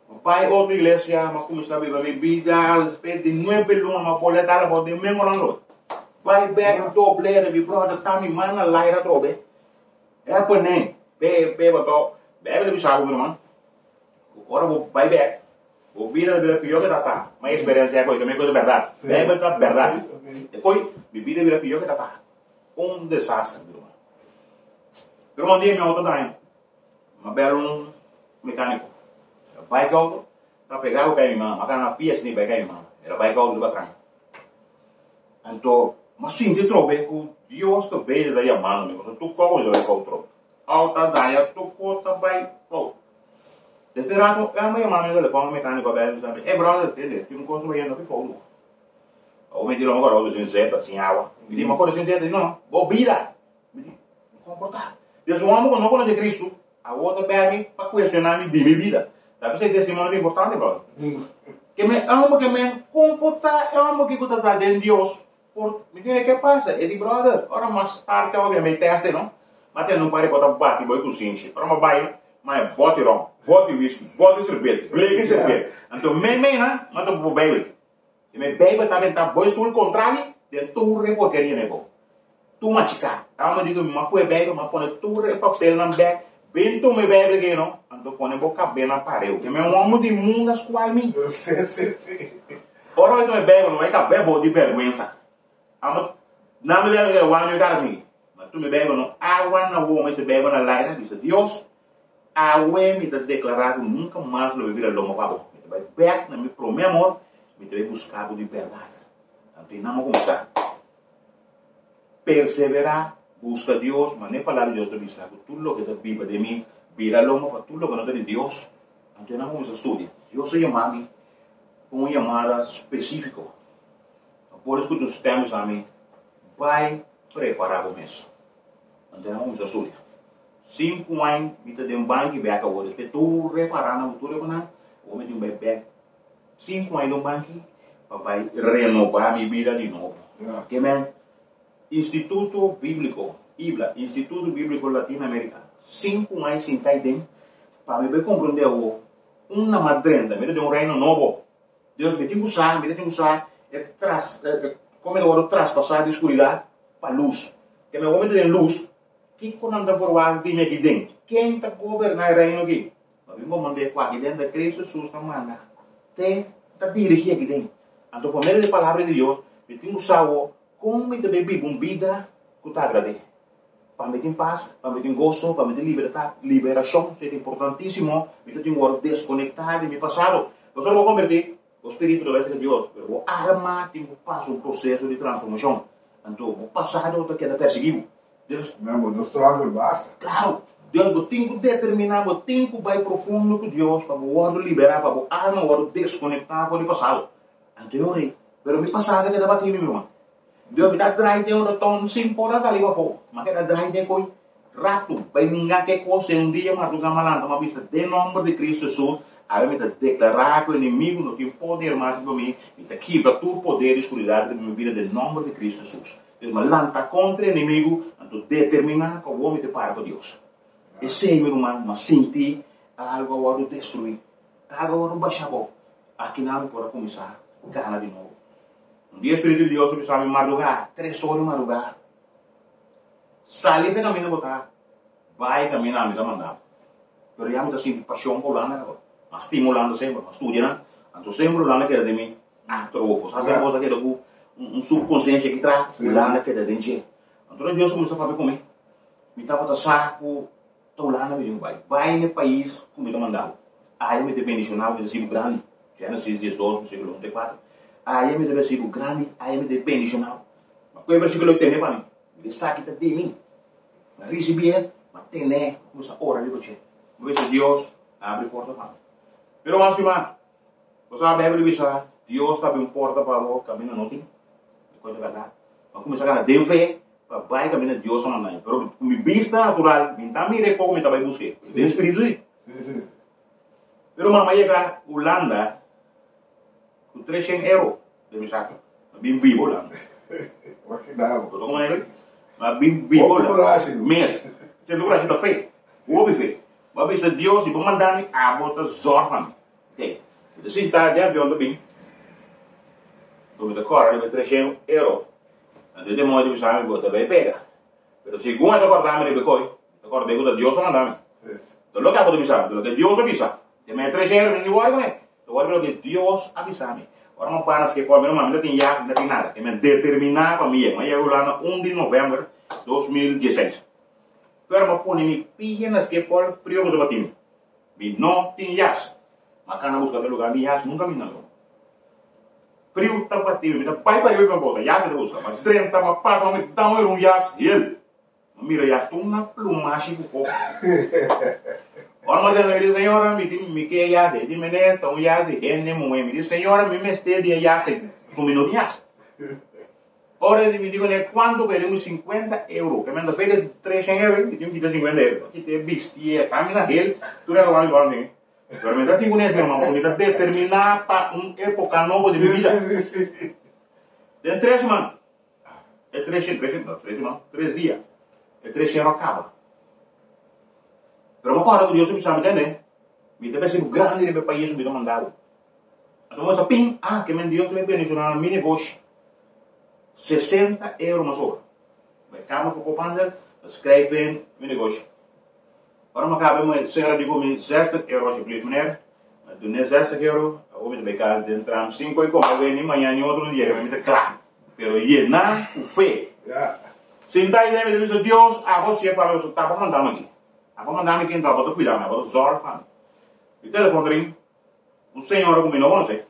O pai, outra igreja, mas como está a minha vida, de nove lunas, mas pode dar, pode me engolar. Vai back, doble, vi brother, tá me mana, lá era trobe. É, por nem, be, be, be, bebe lebih sabu memang orang mau buy back mau bida bila piyo kita ta mai experiência ko kami ko de verdade bebe ta verdade depois bebida bila piyo kita ta um desastre bro pero um dia meu auto daí uma belo mecânico bike auto. Tá pegar o caminho mano makan na pies ni bike mano era bike auto bacana então mas sim de trobe com Deus to beide da mano meu tu como eu vou trobe alta daya tuku tabai oh Desperado, kama yung mami nila pang mekaniko ba sabi, eh brother, tele, yung koso ba yan, fogo. O me dirão agora, o zinzeta, assim, água. Me diz uma coisa zinzeta, não, bobida. Me diz, comportar. Deus, homem que não conhece Cristo, a outra pega para questionar-me de minha vida. Sabe, esse testemunho é importante, brother. Que me amo, que me comportar, eu amo que tu está dentro de Deus. Por, me diz, o que passa? Ele, brother, ora mais tarde, obviamente, teste, não? Até não pare botar bate boi com cinche. Para uma baia, mas bote rom, bote whisky, bote cerveja, bleke cerveja. Então, me me na, mas tu vou beber. E me beber também tá boi sul contrário, de tu reporqueria né bo. Tu machicar. Ah, mas digo, mas põe bebe, mas põe tu papel na bag. Bem tu me bebe aqui, não? Então, põe boca bem na parede. Que me um homem de mundo as me. Sim, sim, sim. Ora, tu me bebe, não vai caber de vergonha. Ah, mas, não me bebe, eu ando e cara assim tu me bebe no agua na boa, mas te bebe na laira, diz Deus, agua me das declarado nunca mais lo beber lomo babo. Me vai back na me pro meu amor, me te vai buscar de verdade. Então, não vamos começar. Perseverar, busca Deus, mas nem falar de Deus te avisar, tudo lo que te viva de mim, vira lomo para tudo lo que não te de Deus. Então, não vamos estudar. Deus se chama com uma chamada específica. Por isso que os temos a mim, vai preparar o mês. Então, isso suya. Cinco anos, kita de um banco e beca hoje. Que tu reparar na altura, o homem de um bebê. Cinco anos no banco, vai renovar minha vida de novo. Que men, Instituto Bíblico, IBLA, Instituto Bíblico Latino-Americano. Cinco anos sem dentro, para me compreender o uma madrenda, me de um reino novo. Deus me tem que usar, me tem que usar, é tras, é, como ele agora traspassar de escuridade para luz. Que me homem tem luz, que quando por wag di aqui dentro quem está governar o reino aqui mas vamos mandar aqui dentro de Cristo Jesus está manda. Te está dirigir aqui dentro então por meio da palavra de Deus eu tenho usado como me deve viver uma vida que está agradecendo para me ter paz, para me ter gozo, para me ter liberdade, liberação, é importantíssimo, me ter um desconectado de meu passado. Eu só vou converter o Espírito de Deus, mas o alma tem que passar um processo de transformação. Então, o passado está queda perseguido. Deus, não, Deus struggle basta. Claro. Deus eu tenho que determinar, eu tenho que ir profundo com Deus para o liberar, para o alma, o desconectar com o passado. Anterior, pero mi passado que dapat batendo meu irmão. Deus me dá drive de um tom sem por ali para fora. Mas que dá drive de coi rato, para ninguém que coisa um dia mas do gamalanta, uma vista de nome de Cristo Jesus, me declarar que o inimigo não tem poder mais para mim, e quebra todo poder e escuridade da minha vida, de nome de Cristo Jesus. Deus me lanta contra o inimigo, tu determinar que o homem te para com Deus. E sei, meu irmão, mas sentir algo agora destruir, algo agora baixar Aqui não pode começar, gana de novo. Um dia Espírito de Deus me sabe madrugar, três horas madrugar. Sali caminho botar, vai caminhar, me mandar. Pero já me está sentindo paixão por lá, agora. Mas estimulando sempre, mas estudando, então sempre é de mim, ah, trofo, sabe a coisa que é do um subconsciente que traz, lá que é de dentro. Então Deus começou a falar comigo. Me estava a saco, estou lá na minha vai. Vai no país como me mandava. Aí me bendicionava, me dizia grande. Gênesis 18, versículo 24. aí me deve ser grande, aí me deve pensional. Mas qual é o versículo que tem para mim? Ele sabe que está de mim. Mas receber, mas tem, né? Começa a orar de você. Vê se Deus abre porta para mim. Pero mais que mais, você abre a Bíblia, Deus abre uma porta para o caminho não tem. Coisa verdade. Mas começa a ganhar de fé, para vai caminho Deus não anda. Pero com minha vista natural, me está me como me está vai buscar. Tem espírito aí. Pero mamãe chega Holanda, com 300 euros de me saco. Bem vivo lá. Imaginava. Todo como é Mas bem vivo Pouco lá. coragem. Mês. Você não coragem da fé. O homem fé. Mas bisa Deus e mandar me a bota zorra. Ok. Assim tá de avião também. Como da cora, de 300 euros. Antes de modo de sabe bota vai pega. Pero segundo a acordar me de coi. Acordei com Deus mandar me. Então, lo que hago de avisar, lo que Dios avisa. Que me euros ni guardo, né? Lo guardo lo que Dios avisa me. Ora não panas que por menos não tem já, não tem nada. Que me determinar para mim, mas eu lá no 1 de novembro de 2016. Pero me pone mi pequenas que por frio que eu bati. Mi não tem jas. Mas kana busca de lugar de jas nunca me não. Frio tá batido, me dá pai para eu me botar, já me busca. Mas 30, mas passa, me dá um jas, ele. Mira, ya estou na plumagem com coco. Ora, mas ela diz, senhora, me diz, me que ya de, dime nesta, um ya de, ene moe, me diz, senhora, me meste de ya se, su minorias. Ora, ele me diz, né, quando queremos 50 euros, que me anda feita 300 euros, que tem que ter 50 euros. Aqui tem bestia, caminha ele, tu não vai igual nem. Pero me dá tinha um meu irmão, me dá determinar para uma época nova de minha vida. Tem três semanas. É três, três, não, três semanas, três dias. É três euros acaba. Pero uma coisa que Deus precisa me entender. Me deve ser grande de meu país, me dá mandado. Então, mas pim, ah, que me Deus me bendicionar no meu negócio. 60 euros mais hora. Vai cá, for kopanda, schrijven mijn negócio. Waarom ik heb mijn senhora digo me 60 euros alsjeblieft meneer. Doe net 60 euro, eu me bij casa de entrar 5 e como eu venho amanhã em outro dia, eu me dá claro. Pero llenar o fé. Ja. Sentar e deve dizer, Deus, a você para eu estar para mandar aqui. A para mandar aqui então, para cuidar, para zorra para E telefone ring. Um senhor comigo não sei.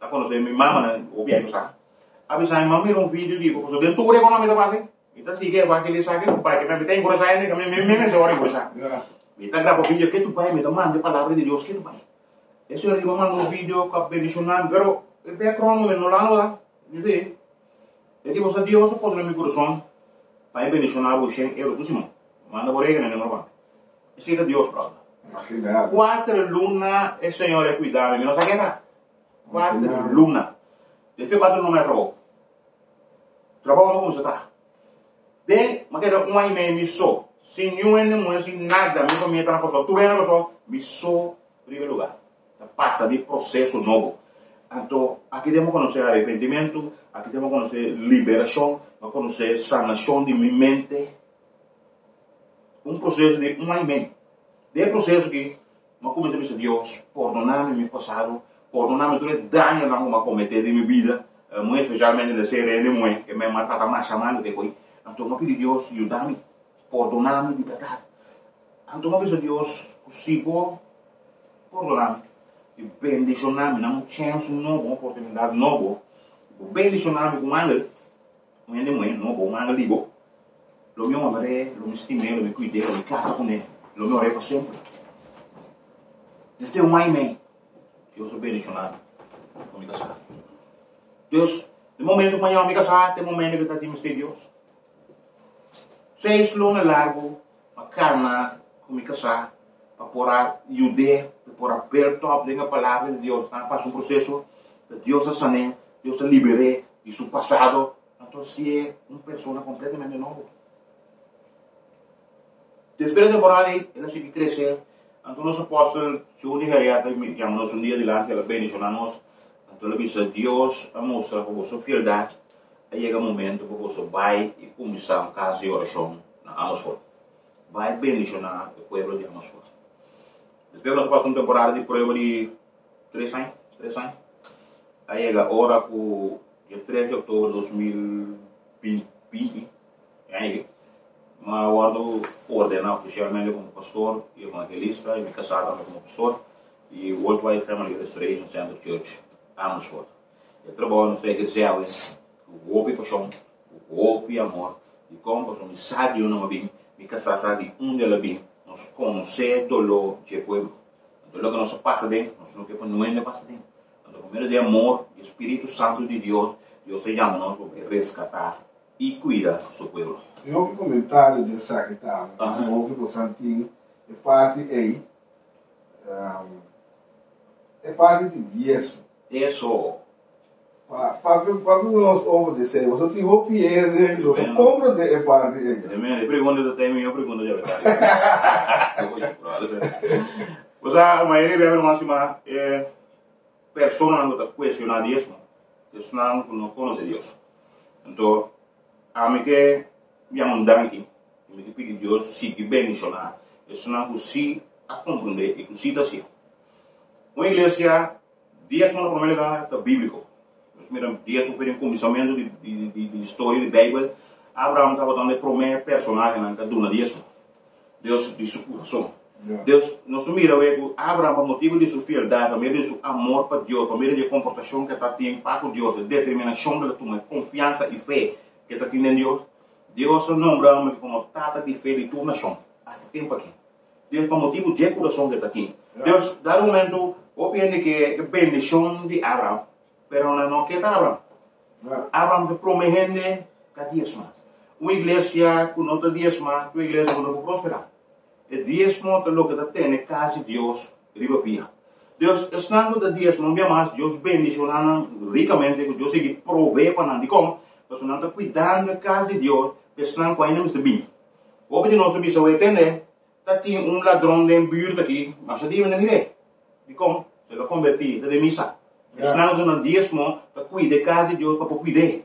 Tá conhecendo minha mama, né? O bem, sabe? Avisar, mami, um vídeo digo, porque dentro do economia da base. Então, se quer, vai que ele sabe, o pai que me tem engrossar, né? Que me me me se ora engrossar. Ja. Então, grava o vídeo que tu pai me manda a palavra de Deus que tu pai. Esse eu digo, manda um vídeo com a bendicionando, pero el background me no lado lá. Dizer, eu digo, se Deus pode no meu coração, para bendicionar você, eu tu Simão. Manda por aí, né, normal. Esse é Deus, brother. Imaginava. Quatro lunas el Señor es cuidado. Y no sé qué nada. Quatro Cuidado. lunas. Después quatro no me robó. Trabajo no como se está. De, me quedo un año y me hizo. Sin ni un ni sin nada. Me comía tan cosa. Tú ves la cosa. Me hizo primer lugar. Passa de processo novo. Então, aqui temos que conhecer arrependimento, aqui temos que conhecer liberação, vamos conhecer sanação de minha mente. Um processo de um ano e meio. De processo que, uma comida de Deus, perdonar-me meu passado, perdonar-me todo o dano que eu cometi de minha vida, muito especialmente de de mãe, que me matava mais mal do que foi. Então, eu pedi Deus ajudar-me, perdonar-me de verdade. Então, eu pedi Deus, possível, perdonar-me e bendicionar-me, uma chance uma oportunidade nova, bendicionar-me com um ende mãe, novo, um angel digo, lo meu amaré, lo me estimei, lo me cuidei, lo me casa com ele, lo me orei sempre. Desde ano e meio, eu sou bendicionado com me casar. Deus, de momento que eu me casar, tem momento que está aqui me Deus. Seis lunas largo, a carne com me casar, para pôr a ajudar, para pôr a aperto a a palavra de Deus. Tá? Passa um processo de Deus a sanar, Deus a liberar de seu passado. Então, se é uma pessoa completamente nova. Depois da temporada, ela se crescer. Então, nosso apóstolo, se o Nigeriata, chamamos um dia adiante, ela bendicionamos. Ela diz Deus a mostrar para você fialdade. Aí chega o momento que você vai e começar um caso de oração na Amasfor. Vai bendicionar o povo de Amasfor. Depois nós passamos uma temporada de prova de três anos, três anos. Aí chega a hora que dia 13 de outubro de 2020, aí, mas eu ordenar oficialmente como pastor e evangelista e me casar também como pastor e Worldwide Family Restoration Center Church, Amersfoort. Eu trabalho no Steger Zelwe, o golpe paixão, o golpe amor, e como paixão, me sabe onde eu vim, me casar sabe onde ela vim, nós conhecer dolor de povo. Dolor que nós passa dentro, nós não queremos não passa dentro. Então, primeiro de amor, Espírito Santo de Deus, Deus te chama nós para resgatar e cuidar do seu povo. Tem outro comentário de Saquitão, um outro do Santinho, é parte aí, é parte de Dias. Isso. Para nós obedecer, você tem roupa e você compra de parte. Amém. Pergunta do tema, eu pergunto de verdade. [laughs] O sea, a maioria bebe no máximo é persona não está questionando Deus, isso não não conhece Deus. Então, a mim que me amo danke, me que pedir Deus se que bendicionar, isso não consigo a compreender e consigo assim. Uma igreja, Deus não primeiro lugar é bíblico. Nós miramos Deus não fez um comissamento de, de, de, de história de Bíblia. Abraão estava dando o primeiro personagem na caduna Deus. Deus de seu coração. Deus, nós miramos que Abraão, por motivo de sua fidelidade, por meio de seu amor para Deus, por meio de comportação que está tendo para Deus, de determinação da tua confiança e fé que está tendo em Deus, Deus nombra como tata de fé de tua nação, há tempo aqui. Deus, por motivo de coração que está tendo. Deus, dá um momento, opina que é bendição de Abraão, mas não quer Abraão. Abraão te promete que diezma. Uma igreja com outra diezma, uma igreja com outra prosperar. E diezmo é o que tem casa de Deus, riba pia. Deus, estando da diezmo, não mais, Deus bendicionando ricamente, que Deus se provê para nós. Como? Nós não está cuidando da casa de Deus, estando com a ainda bem. O que nós precisamos entender, tá tem um ladrão de buurt aqui, mas a dia não é. De como? Se vai convertir, da missa. Estando na diezmo, para cuidar da casa de Deus, para cuidar.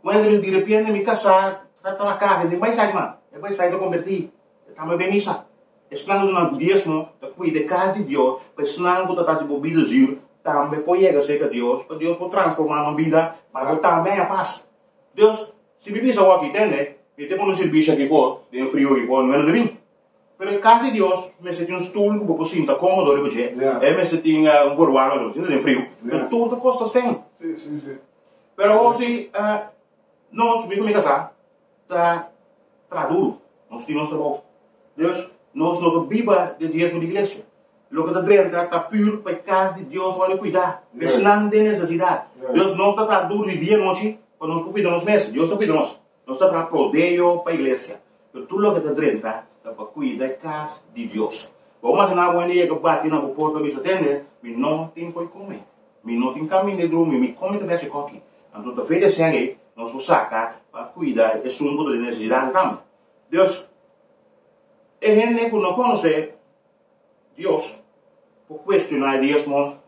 Quando ele de repente me casar, está na casa, ele vai sair, mano. Ele vai sair da convertir. Está bem missa. Estando na diezmo, da cuida da casa de Deus, da casa de vida zero, também pode chegar a Deus, para Deus pode transformar na vida, para também a paz. Deus, se vive só aqui, entende? E te põe um serviço aqui fora, tem um frio aqui fora, não é nada Pero a casa de Deus, me se tem um stool que você sinta cômodo, porque é, me se tem um coruano, você tem frio, mas tudo custa 100. Sim, sim, sim. Pero hoje, uh, nós, me comigo está, está, está duro, nós temos trabalho. Deus, nós não viva de dinheiro da igreja. Lo que está dentro está puro para a casa de Deus vai cuidar. Mas não tem necessidade. Deus não está duro de dia e noite para nós cuidarmos mesmo. Deus está cuidando nós. Nós está para prodeio para a igreja. Mas tudo o que está dentro está para cuidar da casa de Deus. Vamos imaginar um dia que bate na porta e atende, mas não tem para comer. Mas não tem caminho de dormir, mas come também esse coque. Então, está feito assim aí, nós vamos sacar para cuidar de assunto de necessidade também. Deus e gente que não conhece Deus, por questionar diezmo,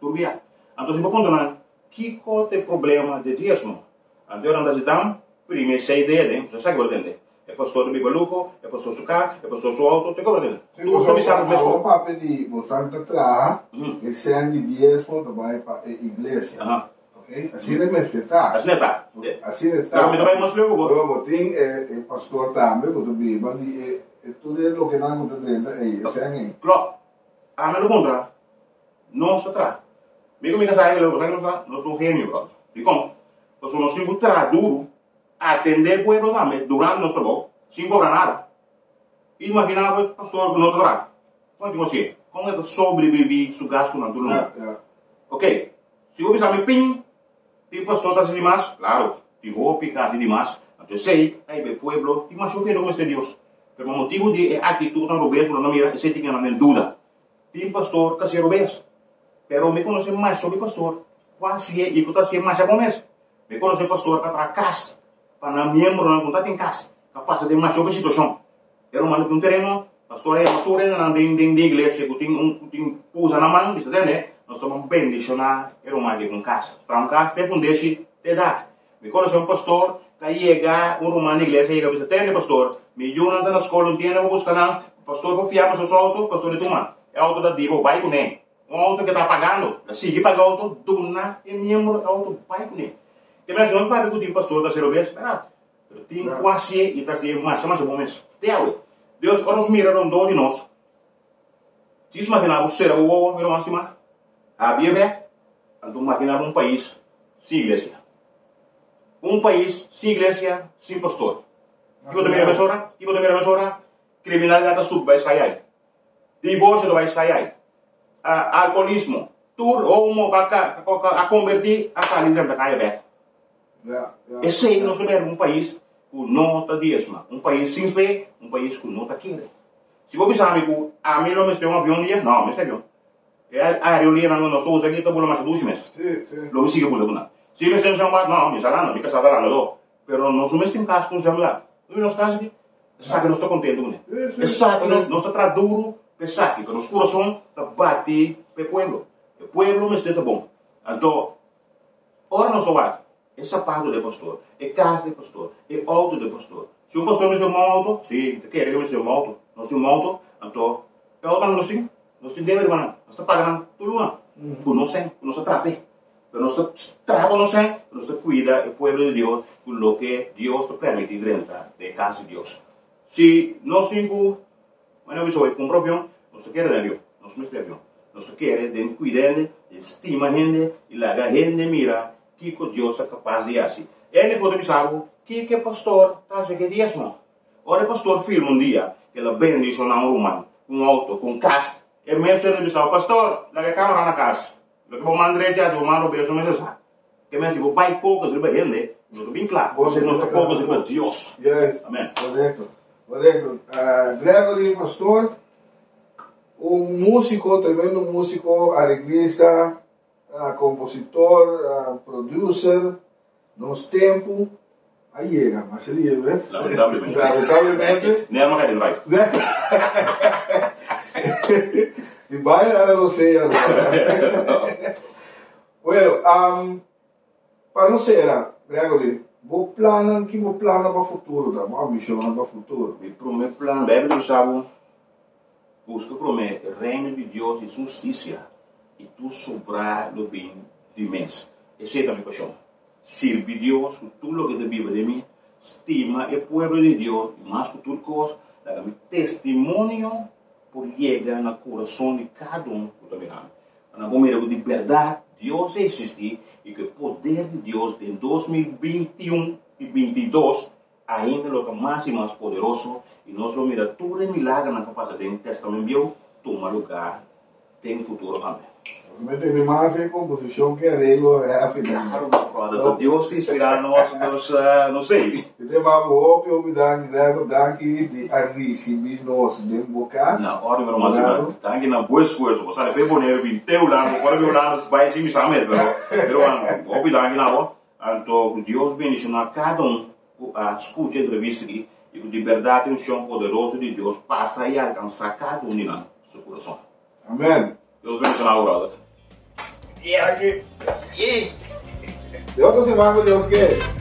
turbia. Então, se você contar, que é o problema de diezmo? Então, anda se dá, primeiro essa ideia, você sabe o que entende? É pastor do Bibaluco, é pastor Sucar, é pastor Sualto, tem como entender? Tu sabe sabe mesmo? O papo de você entrar, e ser de diezmo também para a igreja. Ok? Assim é mesmo está. Assim está. Assim está. Pero me também mostra o Eu botin é pastor também, que também, mas tudo é o que não acontece esse ano. Claro. A mim do contra, não se trata. Mico mica sai, eu não sei, não sou gênio, bro. E como? Nós somos cinco duro atender o pueblo também durante nosso trabalho, sem cobrar nada. Imagina o pastor que não trabalha. Quanto você? Como é que sobrevive seu gasto na turma? Ok. Se eu pensar, me pim, tem pastor que está demais, claro, tem roupa que está demais. Então, eu sei, aí o pueblo, tem mais choque no de Deus. Per motivo di attitudine robes, non mi se tinha na duda. Tem pastor que se robes. Pero me conoce mais sobre pastor. Quase é e que está se mais a começo. Me conoce pastor que tra casa. Para na membro na contato em casa. Capaz de mais sobre situação. Era um mano de um terreno, pastor é pastor na ding ding de igreja, que tem um tem pousa na mão, você entende? Nós estamos bendicionar, era um mano com casa. Trancar, te fundeixe, te dá. Me conoce um pastor que chega, um romano igreja, chega, você entende, pastor? Me Jonathan na escola, não tinha, vou buscar não. Pastor, vou fiar para o seu auto, pastor de tuma. É auto da diva, vai com ele. Um auto que está pagando, sigue pagar auto, duna, e membro auto, vai com ele. E para que o pastor da ser obeso, esperado. Tem quase e está se mais, mais bom mesmo. Teu, Deus, ora os mira rondou de nós. Se imaginar o ser o ovo, meu máximo, a bia então imaginar um país, sin iglesia. Un país sin iglesia, sin pastor. Kiko de mira mesora, kiko de mira mesora, criminalidade sub vai sair. Divórcio vai sair. Uh, alcoolismo, tur homo baka a convertir a salir da caia. Yeah, yeah. Esse aí nós vivemos um país que não está dízima, um país sem fé, um país que não está querendo. Se você sabe que a mim não me tem um avião dia, não, me tem avião. É a aerolínea não nós estamos aqui, está por mais dois meses. Sì, sì. Lo mi sigue por lá. Se me tem um não, me salando, me casa lá, não. Pero nós não temos caso com o lá. E nós caso aqui, sabe que nós estamos contentes com ele. Sim, sim. Sabe que nós nós está duro, pesado, que nos coração está bate para o pueblo. O pueblo me está bom. Então, ora nós vai. É sapato de pastor, é casa de pastor, é auto de pastor. Se um pastor me deu uma auto, sim, te quer que me deu uma auto, nós temos uma auto, então, é outra nós temos, nós temos dever, mano, nós estamos pagando tudo lá. Por nós por nós trate. Pero nós sem, nós cuida o pueblo de Deus, por lo que Deus te permite dentro de casa de Deus. Se nós temos, bueno, me soy compro avião, nós te quer de avião, nós me avião. Nós te quer de cuidar, de estima gente, e gente mira, que que Deus é capaz de fazer. Ele pode pensar, que que pastor está fazendo diezmo? Ora, pastor filma um dia, que ele bendice um romano, um auto, com casa, e mesmo ele diz, pastor, larga a câmera na casa. Lo que vamos mandar já, vamos mandar o beijo, mas já Que vou pai focus, ele vai render, não bem claro, você não está focus para Deus. Yes. Amém. Correcto, correcto. Ah, Gregory, pastor, un músico, tremendo músico, arreglista, ah, compositor, ah, producer, nos tempo, aí llega, mas ele llega, Lamentablemente. [laughs] Lamentablemente. Nem uma cadeira vai. [laughs] e vai a você agora. well, um, para não ser, Gregory, vou plano, que vou plano para o futuro, tá? Uma missão para o futuro. E para o meu plano, Bíblia diz algo, busca o reino de Deus e justiça, e tu sobrar do bem de mês. Essa é a minha paixão. Sirve Deus com tudo o que te vive de mim, estima o povo de Deus, e mais que tudo coisa, dá meu testemunho por chegar no coração de cada um que está mirando. Na primeira de verdade, Deus existe e que o poder de Deus em 2021 e 2022 ainda é o mais e mais poderoso e nós lo mira tudo em milagre na capacidade do testamento viu toma lugar tem futuro também. Você tem mais em composição que arreglo é a final. Claro, brother, Deus te inspirar nós, nós, uh, não sei. E tem mais óbvio, me dá Grego, dá que de a receber nós de bocar. Na hora meu irmão, tá aqui na boa esforço, você sabe, bem bonito, vim teu lá, agora meu lá, vai se me saber, pero, pero, óbvio, dá aqui na hora, então, Deus bendice a cada um, a escuta a entrevista aqui, e de verdade, um chão poderoso de Deus passa e alcança cada um de nós, seu coração. Amém. Deus bendice na hora. E aqui. E. De outra semana, Deus quer.